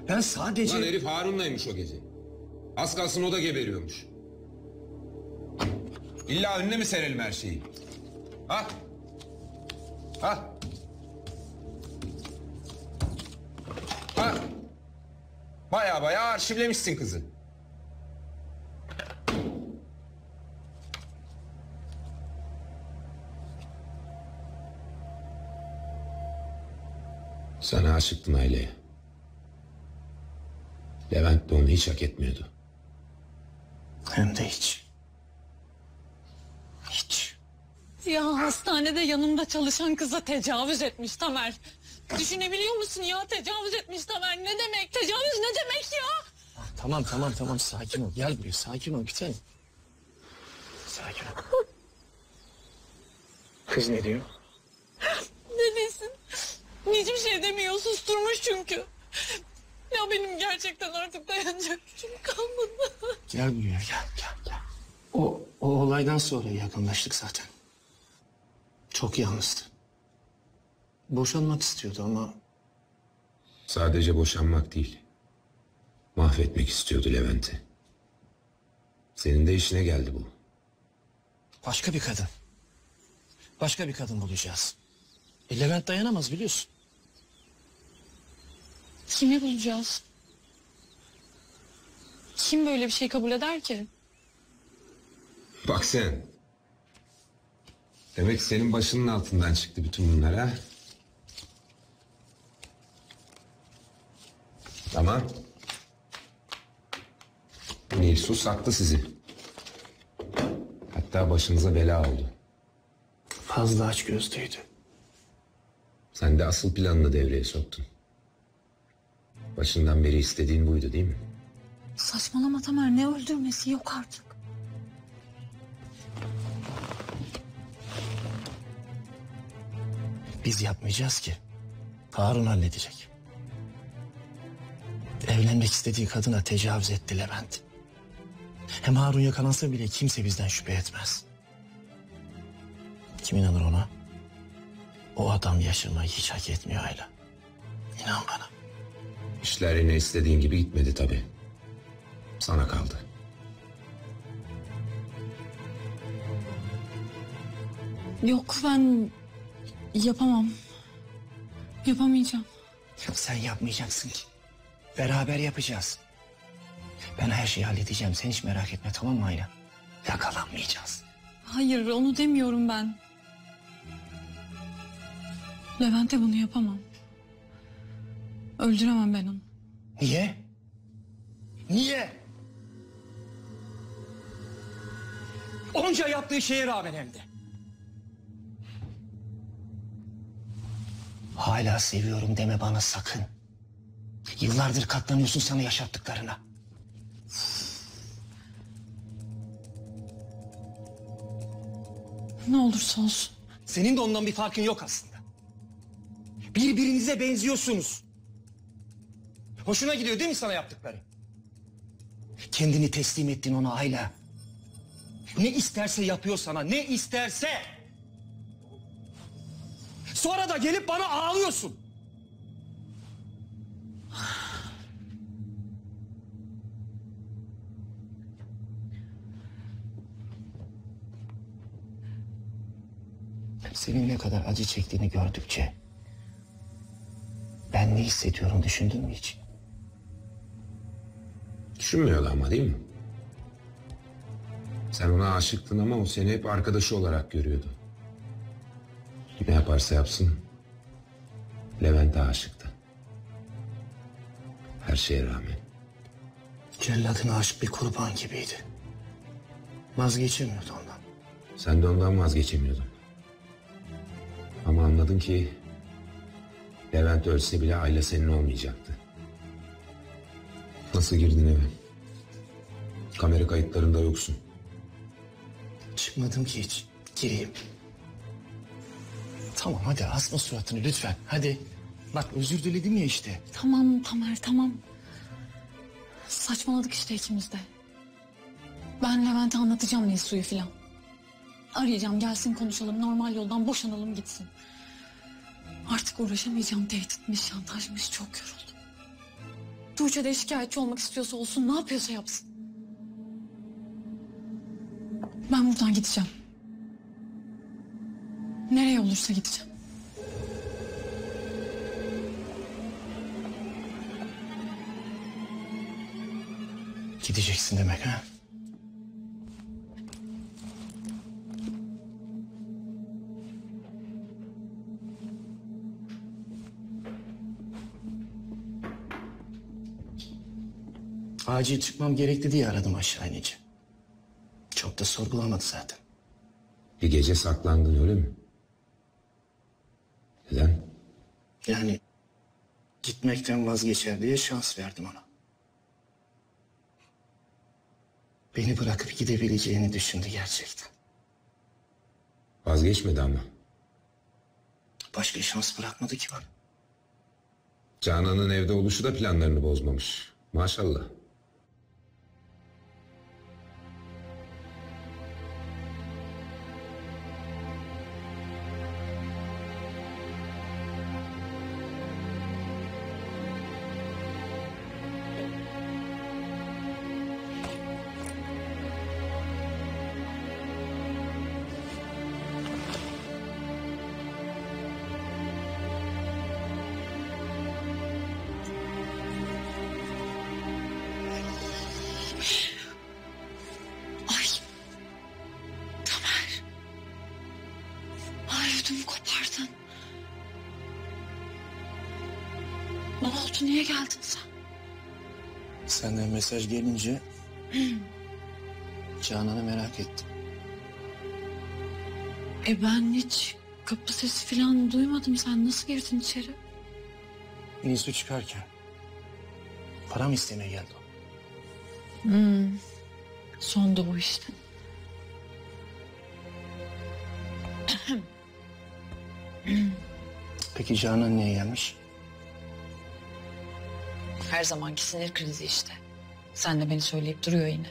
Ben sadece... Lan herif Harun'laymış o gece. Az kalsın o da geberiyormuş. İlla önüne mi serelim her şeyi? Ha? Ha? Ha? Baya baya arşivlemişsin kızı. Sana aşıktın aileye. Levent de onu hiç hak etmiyordu. Hem de. Hiç. Ya hastanede yanımda çalışan kıza tecavüz etmiş Tamer. Düşünebiliyor musun ya tecavüz etmiş Tamer. Ne demek tecavüz ne demek ya? Tamam tamam tamam sakin ol. Gel buraya sakin ol bir tanem. Sakin ol. Kız ne diyor? Ne desin? Hiçbir şey demiyor susturmuş çünkü. Ya benim gerçekten artık dayanacak gücüm kalmadı. Gel buraya gel gel gel. O, o olaydan sonra yakınlaştık zaten. Çok yalnızdı. Boşanmak istiyordu ama Sadece boşanmak değil. Mahvetmek istiyordu Levent'i. Senin de işine geldi bu. başka bir kadın. Başka bir kadın bulacağız. E, Levent dayanamaz biliyorsun. Kimi bulacağız? Kim böyle bir şey kabul eder ki? Bak sen. Demek senin başının altından çıktı bütün bunlar ha? Ama Nilsu sattı sizi. Hatta başınıza bela oldu. Fazla aç gözlüydü. Sen de asıl planını devreye soktun. Başından beri istediğin buydu değil mi? Saçmalama Tamer ne öldürmesi yok artık. Biz yapmayacağız ki. Harun halledecek. Evlen Evlenmek istediği kadına tecavüz etti Levent. Hem Harun yakalansa bile kimse bizden şüphe etmez. Kim inanır ona? O adam yaşamayı hiç hak etmiyor Ayla. İnan bana. İşler yine istediğin gibi gitmedi tabii. Sana kaldı. Yok ben yapamam. Yapamayacağım. Sen yapmayacaksın ki. Beraber yapacağız. Ben her şeyi halledeceğim. Sen hiç merak etme tamam mı Ayla? Yakalanmayacağız. Hayır onu demiyorum ben. Levent'e bunu yapamam. Öldüremem ben onu. Niye? Niye? Onca yaptığı şeye rağmen hem de. Hala seviyorum deme bana sakın. Yıllardır katlanıyorsun sana yaşattıklarına. Ne olursa olsun. Senin de ondan bir farkın yok aslında. Birbirinize benziyorsunuz. Hoşuna gidiyor değil mi sana yaptıkları? Kendini teslim ettin ona Ayla. Ne isterse yapıyor sana, ne isterse. Sonra da gelip bana ağlıyorsun. Senin ne kadar acı çektiğini gördükçe... ...ben ne hissediyorum düşündün mü hiç? Düşünmüyordu ama değil mi? Sen ona aşıktın ama o seni hep arkadaşı olarak görüyordu. Ne yaparsa yapsın Levent'e aşıktı. Her şeye rağmen. Celladına aşık bir kurban gibiydi. Vazgeçemiyordu ondan. Sen de ondan vazgeçemiyordun. Ama anladın ki Levent ölse bile Ayla senin olmayacaktı. Nasıl girdin eve? Kamera kayıtlarında yoksun. Çıkmadım ki hiç. Gireyim. Tamam hadi asma suratını lütfen. Hadi. Bak özür diledim ya işte. Tamam Tamer tamam. Saçmaladık işte ikimiz de. Ben Levent'e anlatacağım Nesu'yu filan. Arayacağım gelsin konuşalım normal yoldan boşanalım gitsin. Artık uğraşamayacağım tehditmiş şantajmış çok yoruldum. Tuğçe de şikayetçi olmak istiyorsa olsun ne yapıyorsa yapsın. Ben buradan gideceğim. Nereye olursa gideceğim. Gideceksin demek ha? Acil çıkmam gerekti diye aradım aşağı inince. Çok da sorgulamadı zaten. Bir gece saklandın öyle mi? Neden? Yani gitmekten vazgeçer diye şans verdim ona. Beni bırakıp gidebileceğini düşündü gerçekten. Vazgeçmedi ama. Başka şans bırakmadı ki bana. Canan'ın evde oluşu da planlarını bozmamış. Maşallah. Mesaj gelince Canan'ı merak ettim. E ben hiç kapı sesi falan duymadım. Sen nasıl girdin içeri? Nisu çıkarken para mı istemeye geldi o? Hmm. Sondu bu işte. Peki Canan niye gelmiş? Her zamanki sinir krizi işte. Sen de beni söyleyip duruyor yine.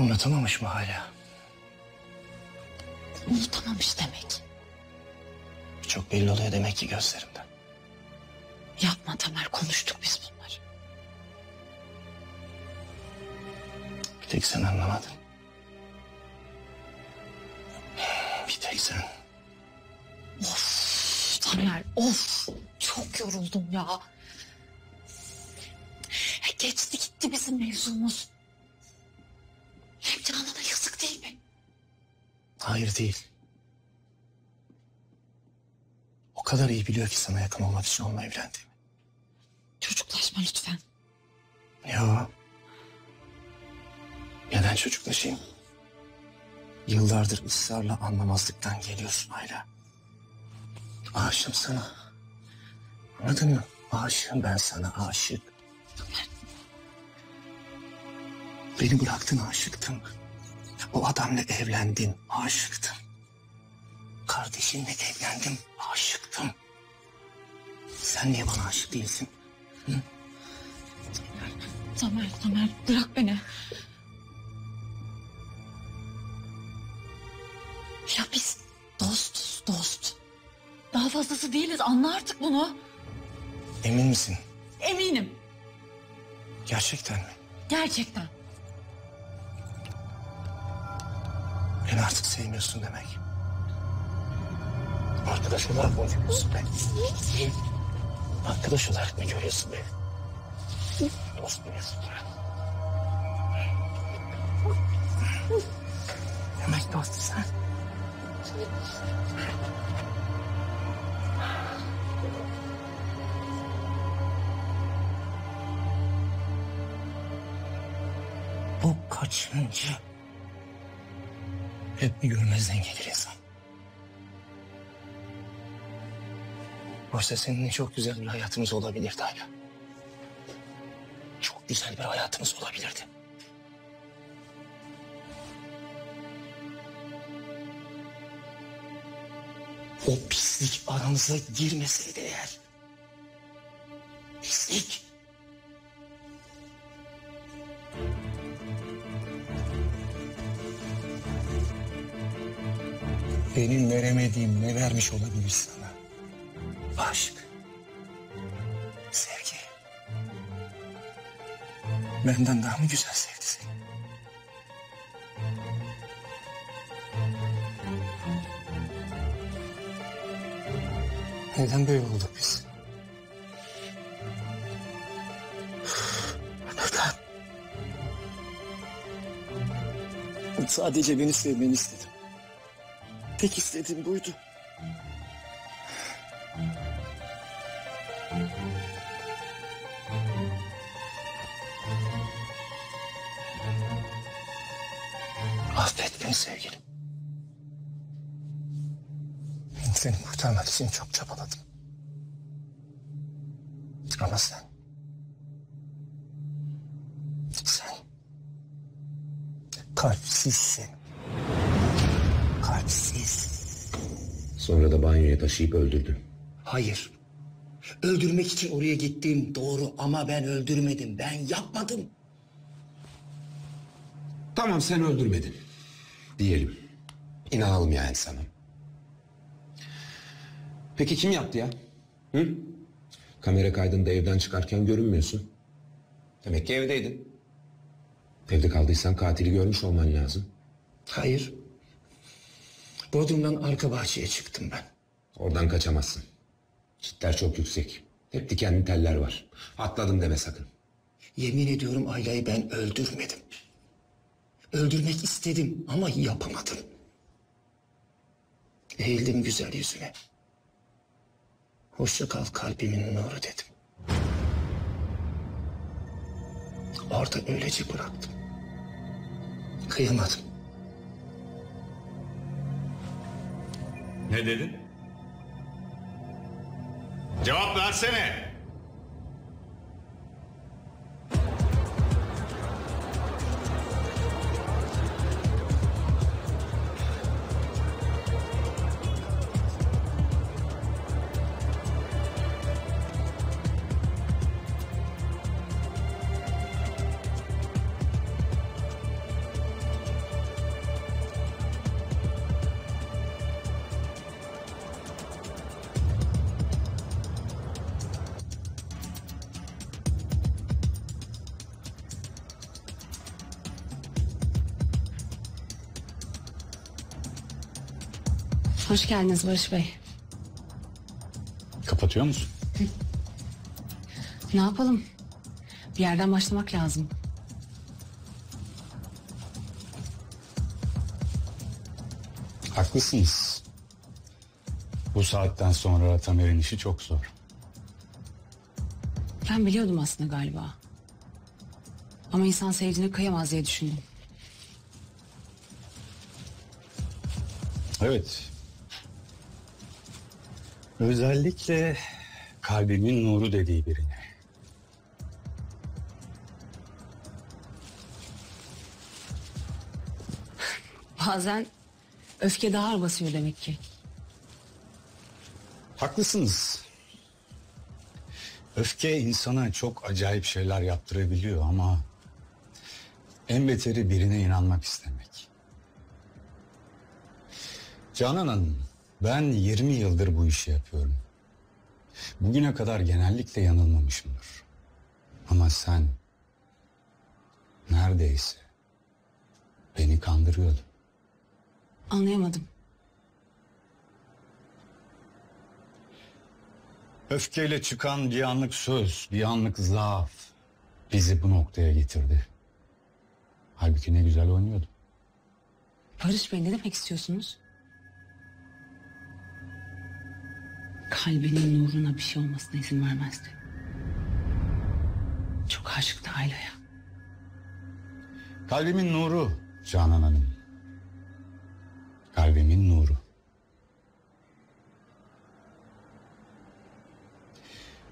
Unutamamış mı hala? Unutamamış demek. Çok belli oluyor demek ki gözlerimden. Yapma Tamer konuştuk biz bunları. Bir tek sen anlamadın. Bir tek sen. Of Tamer of. Çok yoruldum ya. Geçti gitti bizim mevzumuz. Hem Canan'a yazık değil mi? Hayır değil. O kadar iyi biliyor ki sana yakın olmak için onunla evlendiğimi. Çocuklaşma lütfen. Ya. Neden çocuklaşayım? Yıllardır ısrarla anlamazlıktan geliyorsun hala. Aşığım sana. Anladın mı? Aşığım ben sana aşık. Beni bıraktın aşıktım. O adamla evlendin aşıktım. Kardeşinle evlendim aşıktım. Sen niye bana aşık değilsin? Tamer, Tamer bırak beni. Ya biz dostuz, dost. Daha fazlası değiliz. Anla artık bunu. Emin misin? Eminim. Gerçekten mi? Gerçekten. Beni artık sevmiyorsun demek. Arkadaş olarak mı görüyorsun beni? Arkadaş olarak mı görüyorsun beni? Dost biliyorsun. Demek dost sen. Bu kaçıncı? Hep bir görmezden gelir insan. Oysa seninle çok güzel bir hayatımız olabilirdi hala. Çok güzel bir hayatımız olabilirdi. O pislik aramıza girmeseydi eğer. Benim veremediğim ne vermiş olabilir sana? Aşk. Sevgi. Benden daha mı güzel sevdi seni? Neden böyle olduk biz? Neden? Sadece beni sevmeni istedim. Tek istediğim buydu. Affet beni sevgilim. Seni kurtarmak için çok çabaladım. Ama sen... Sen... Kalpsizsin. Sonra da banyoya taşıyıp öldürdü. Hayır. Öldürmek için oraya gittiğim doğru ama ben öldürmedim. Ben yapmadım. Tamam sen öldürmedin. Diyelim. İnanalım yani sana. Peki kim yaptı ya? Hı? Kamera kaydında evden çıkarken görünmüyorsun. Demek ki evdeydin. Evde kaldıysan katili görmüş olman lazım. Hayır. Bodrum'dan arka bahçeye çıktım ben. Oradan kaçamazsın. Çitler çok yüksek. Hep dikenli teller var. Atladım deme sakın. Yemin ediyorum Ayla'yı ben öldürmedim. Öldürmek istedim ama yapamadım. Eğildim güzel yüzüne. Hoşça kal kalbimin nuru dedim. Orada öylece bıraktım. Kıyamadım. Ne dedin? Cevap versene. Hoş geldiniz Barış Bey. Kapatıyor musun? Ne yapalım? Bir yerden başlamak lazım. Haklısınız. Bu saatten sonra Tamer'in işi çok zor. Ben biliyordum aslında galiba. Ama insan sevdiğine kıyamaz diye düşündüm. Evet. Özellikle kalbimin nuru dediği birine. Bazen öfke daha ağır basıyor demek ki. Haklısınız. Öfke insana çok acayip şeyler yaptırabiliyor ama en beteri birine inanmak istemek. Canan Hanım, ben 20 yıldır bu işi yapıyorum. Bugüne kadar genellikle yanılmamışımdır. Ama sen neredeyse beni kandırıyordun. Anlayamadım. Öfkeyle çıkan bir anlık söz, bir anlık zaaf bizi bu noktaya getirdi. Halbuki ne güzel oynuyordum. Barış Bey ne demek istiyorsunuz? Kalbinin nuruna bir şey olmasına izin vermezdi. Çok aşıktı Ayla'ya. Kalbimin nuru Canan Hanım. Kalbimin nuru.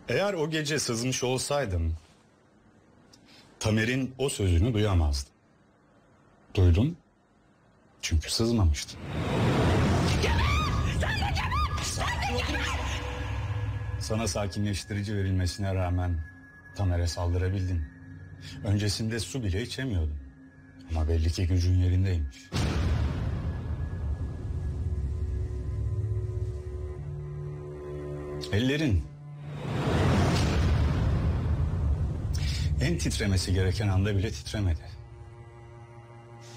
Eğer o gece sızmış olsaydım... Tamer'in o sözünü duyamazdım. Duydum. Çünkü sızmamıştım. Sana sakinleştirici verilmesine rağmen Tamer'e saldırabildim. Öncesinde su bile içemiyordum. Ama belli ki gücün yerindeymiş. Ellerin en titremesi gereken anda bile titremedi.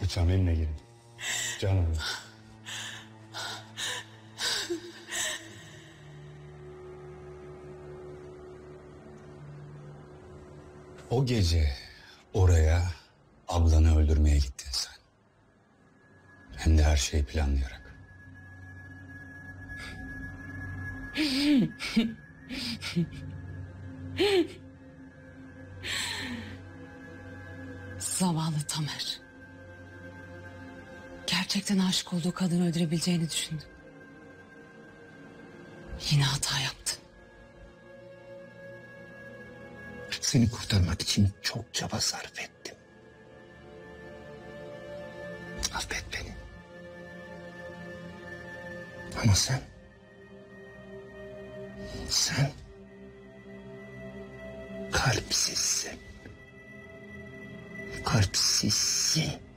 Lütfen benimle gelin. Canım. O gece oraya ablanı öldürmeye gittin sen. Hem de her şeyi planlayarak. Zavallı Tamer. Gerçekten aşık olduğu kadını öldürebileceğini düşündüm. Yine hata yaptı. Seni kurtarmak için çok çaba sarf ettim. Affet beni. Ama sen... Sen... Kalpsizsin. Kalpsizsin.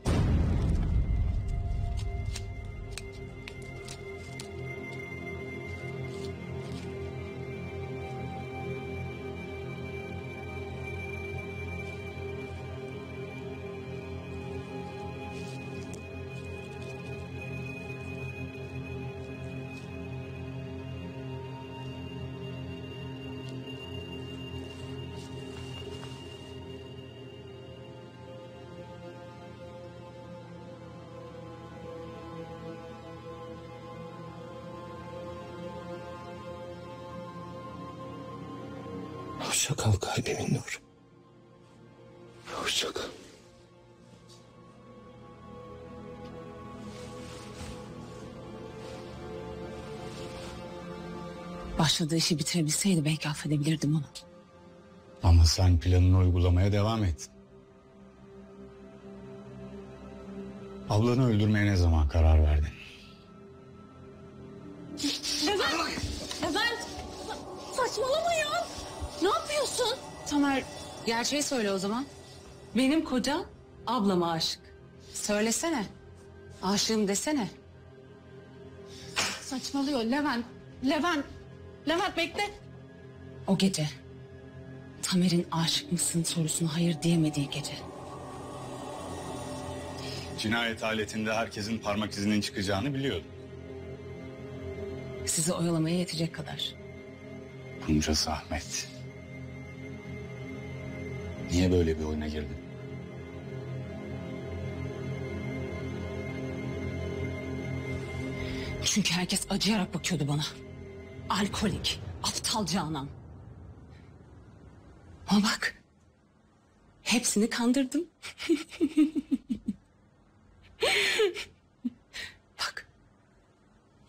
Başladığı işi bitirebilseydi belki affedebilirdim onu. Ama sen planını uygulamaya devam et. Ablanı öldürmeye ne zaman karar verdin? Levent! Levent! Saçmalama ya! Ne yapıyorsun? Tamer gerçeği söyle o zaman. Benim kocam ablama aşık. Söylesene. Aşığım desene. Saçmalıyor Levent. Levent. Levent bekle. O gece. Tamer'in aşık mısın sorusuna hayır diyemediği gece. Cinayet aletinde herkesin parmak izinin çıkacağını biliyordum. Sizi oyalamaya yetecek kadar. Bunca zahmet. Niye böyle bir oyuna girdin? Çünkü herkes acıyarak bakıyordu bana. Alkolik, aptal Canan. Ama bak, hepsini kandırdım. bak,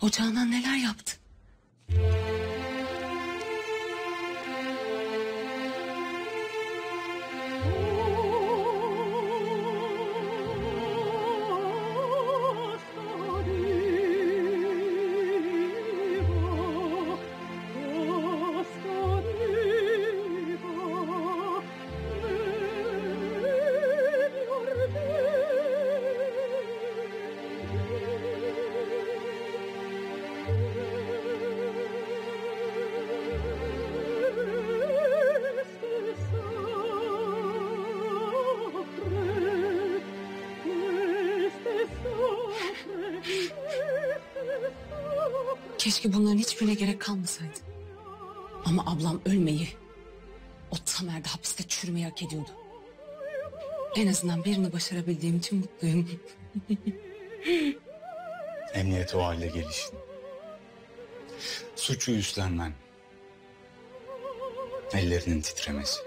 o Canan neler yaptı. Keşke bunların hiçbirine gerek kalmasaydı. Ama ablam ölmeyi, o Tamer'de hapiste çürümeyi hak ediyordu. En azından birini başarabildiğim için mutluyum. Emniyete o halde gelişin. Suçu üstlenmen. Ellerinin titremesi.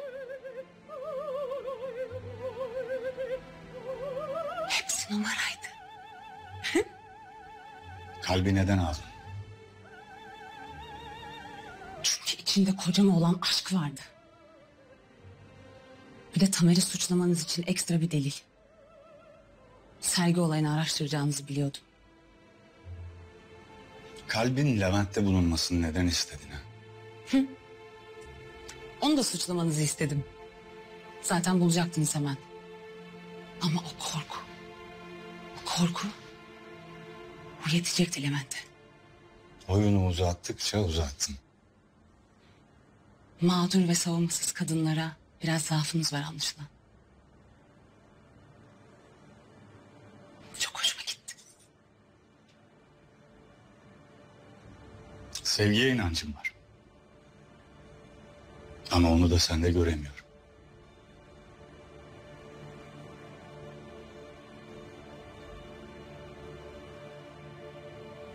Hepsi numaraydı. Kalbi neden aldın? İçinde kocama olan aşk vardı. Bir de Tamer'i suçlamanız için ekstra bir delil. Sergi olayını araştıracağınızı biliyordum. Kalbin Levent'te bulunmasını neden istedin ha? Onu da suçlamanızı istedim. Zaten bulacaktınız hemen. Ama o korku. O korku. O yetecekti Levent'e. Oyunu uzattıkça uzattın. Mağdur ve savunmasız kadınlara biraz zaafınız var anlaşılan. Çok hoşuma gitti. Sevgiye inancım var. Ama onu da sende göremiyorum.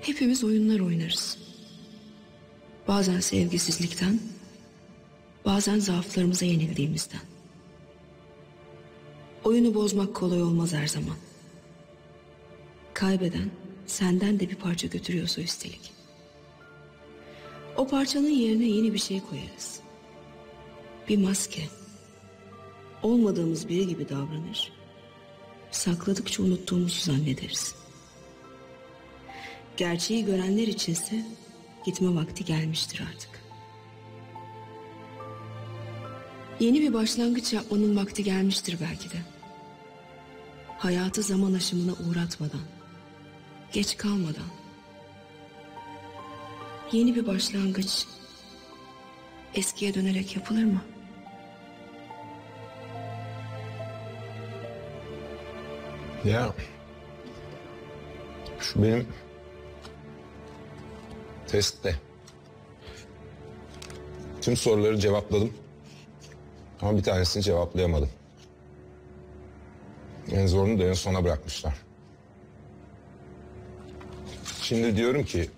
Hepimiz oyunlar oynarız. Bazen sevgisizlikten, bazen zaaflarımıza yenildiğimizden. Oyunu bozmak kolay olmaz her zaman. Kaybeden senden de bir parça götürüyorsa üstelik. O parçanın yerine yeni bir şey koyarız. Bir maske. Olmadığımız biri gibi davranır. Sakladıkça unuttuğumuzu zannederiz. Gerçeği görenler içinse gitme vakti gelmiştir artık. Yeni bir başlangıç yapmanın vakti gelmiştir belki de. Hayatı zaman aşımına uğratmadan, geç kalmadan. Yeni bir başlangıç eskiye dönerek yapılır mı? Ya şu benim testte tüm soruları cevapladım. Ama bir tanesini cevaplayamadım. En zorunu da en sona bırakmışlar. Şimdi diyorum ki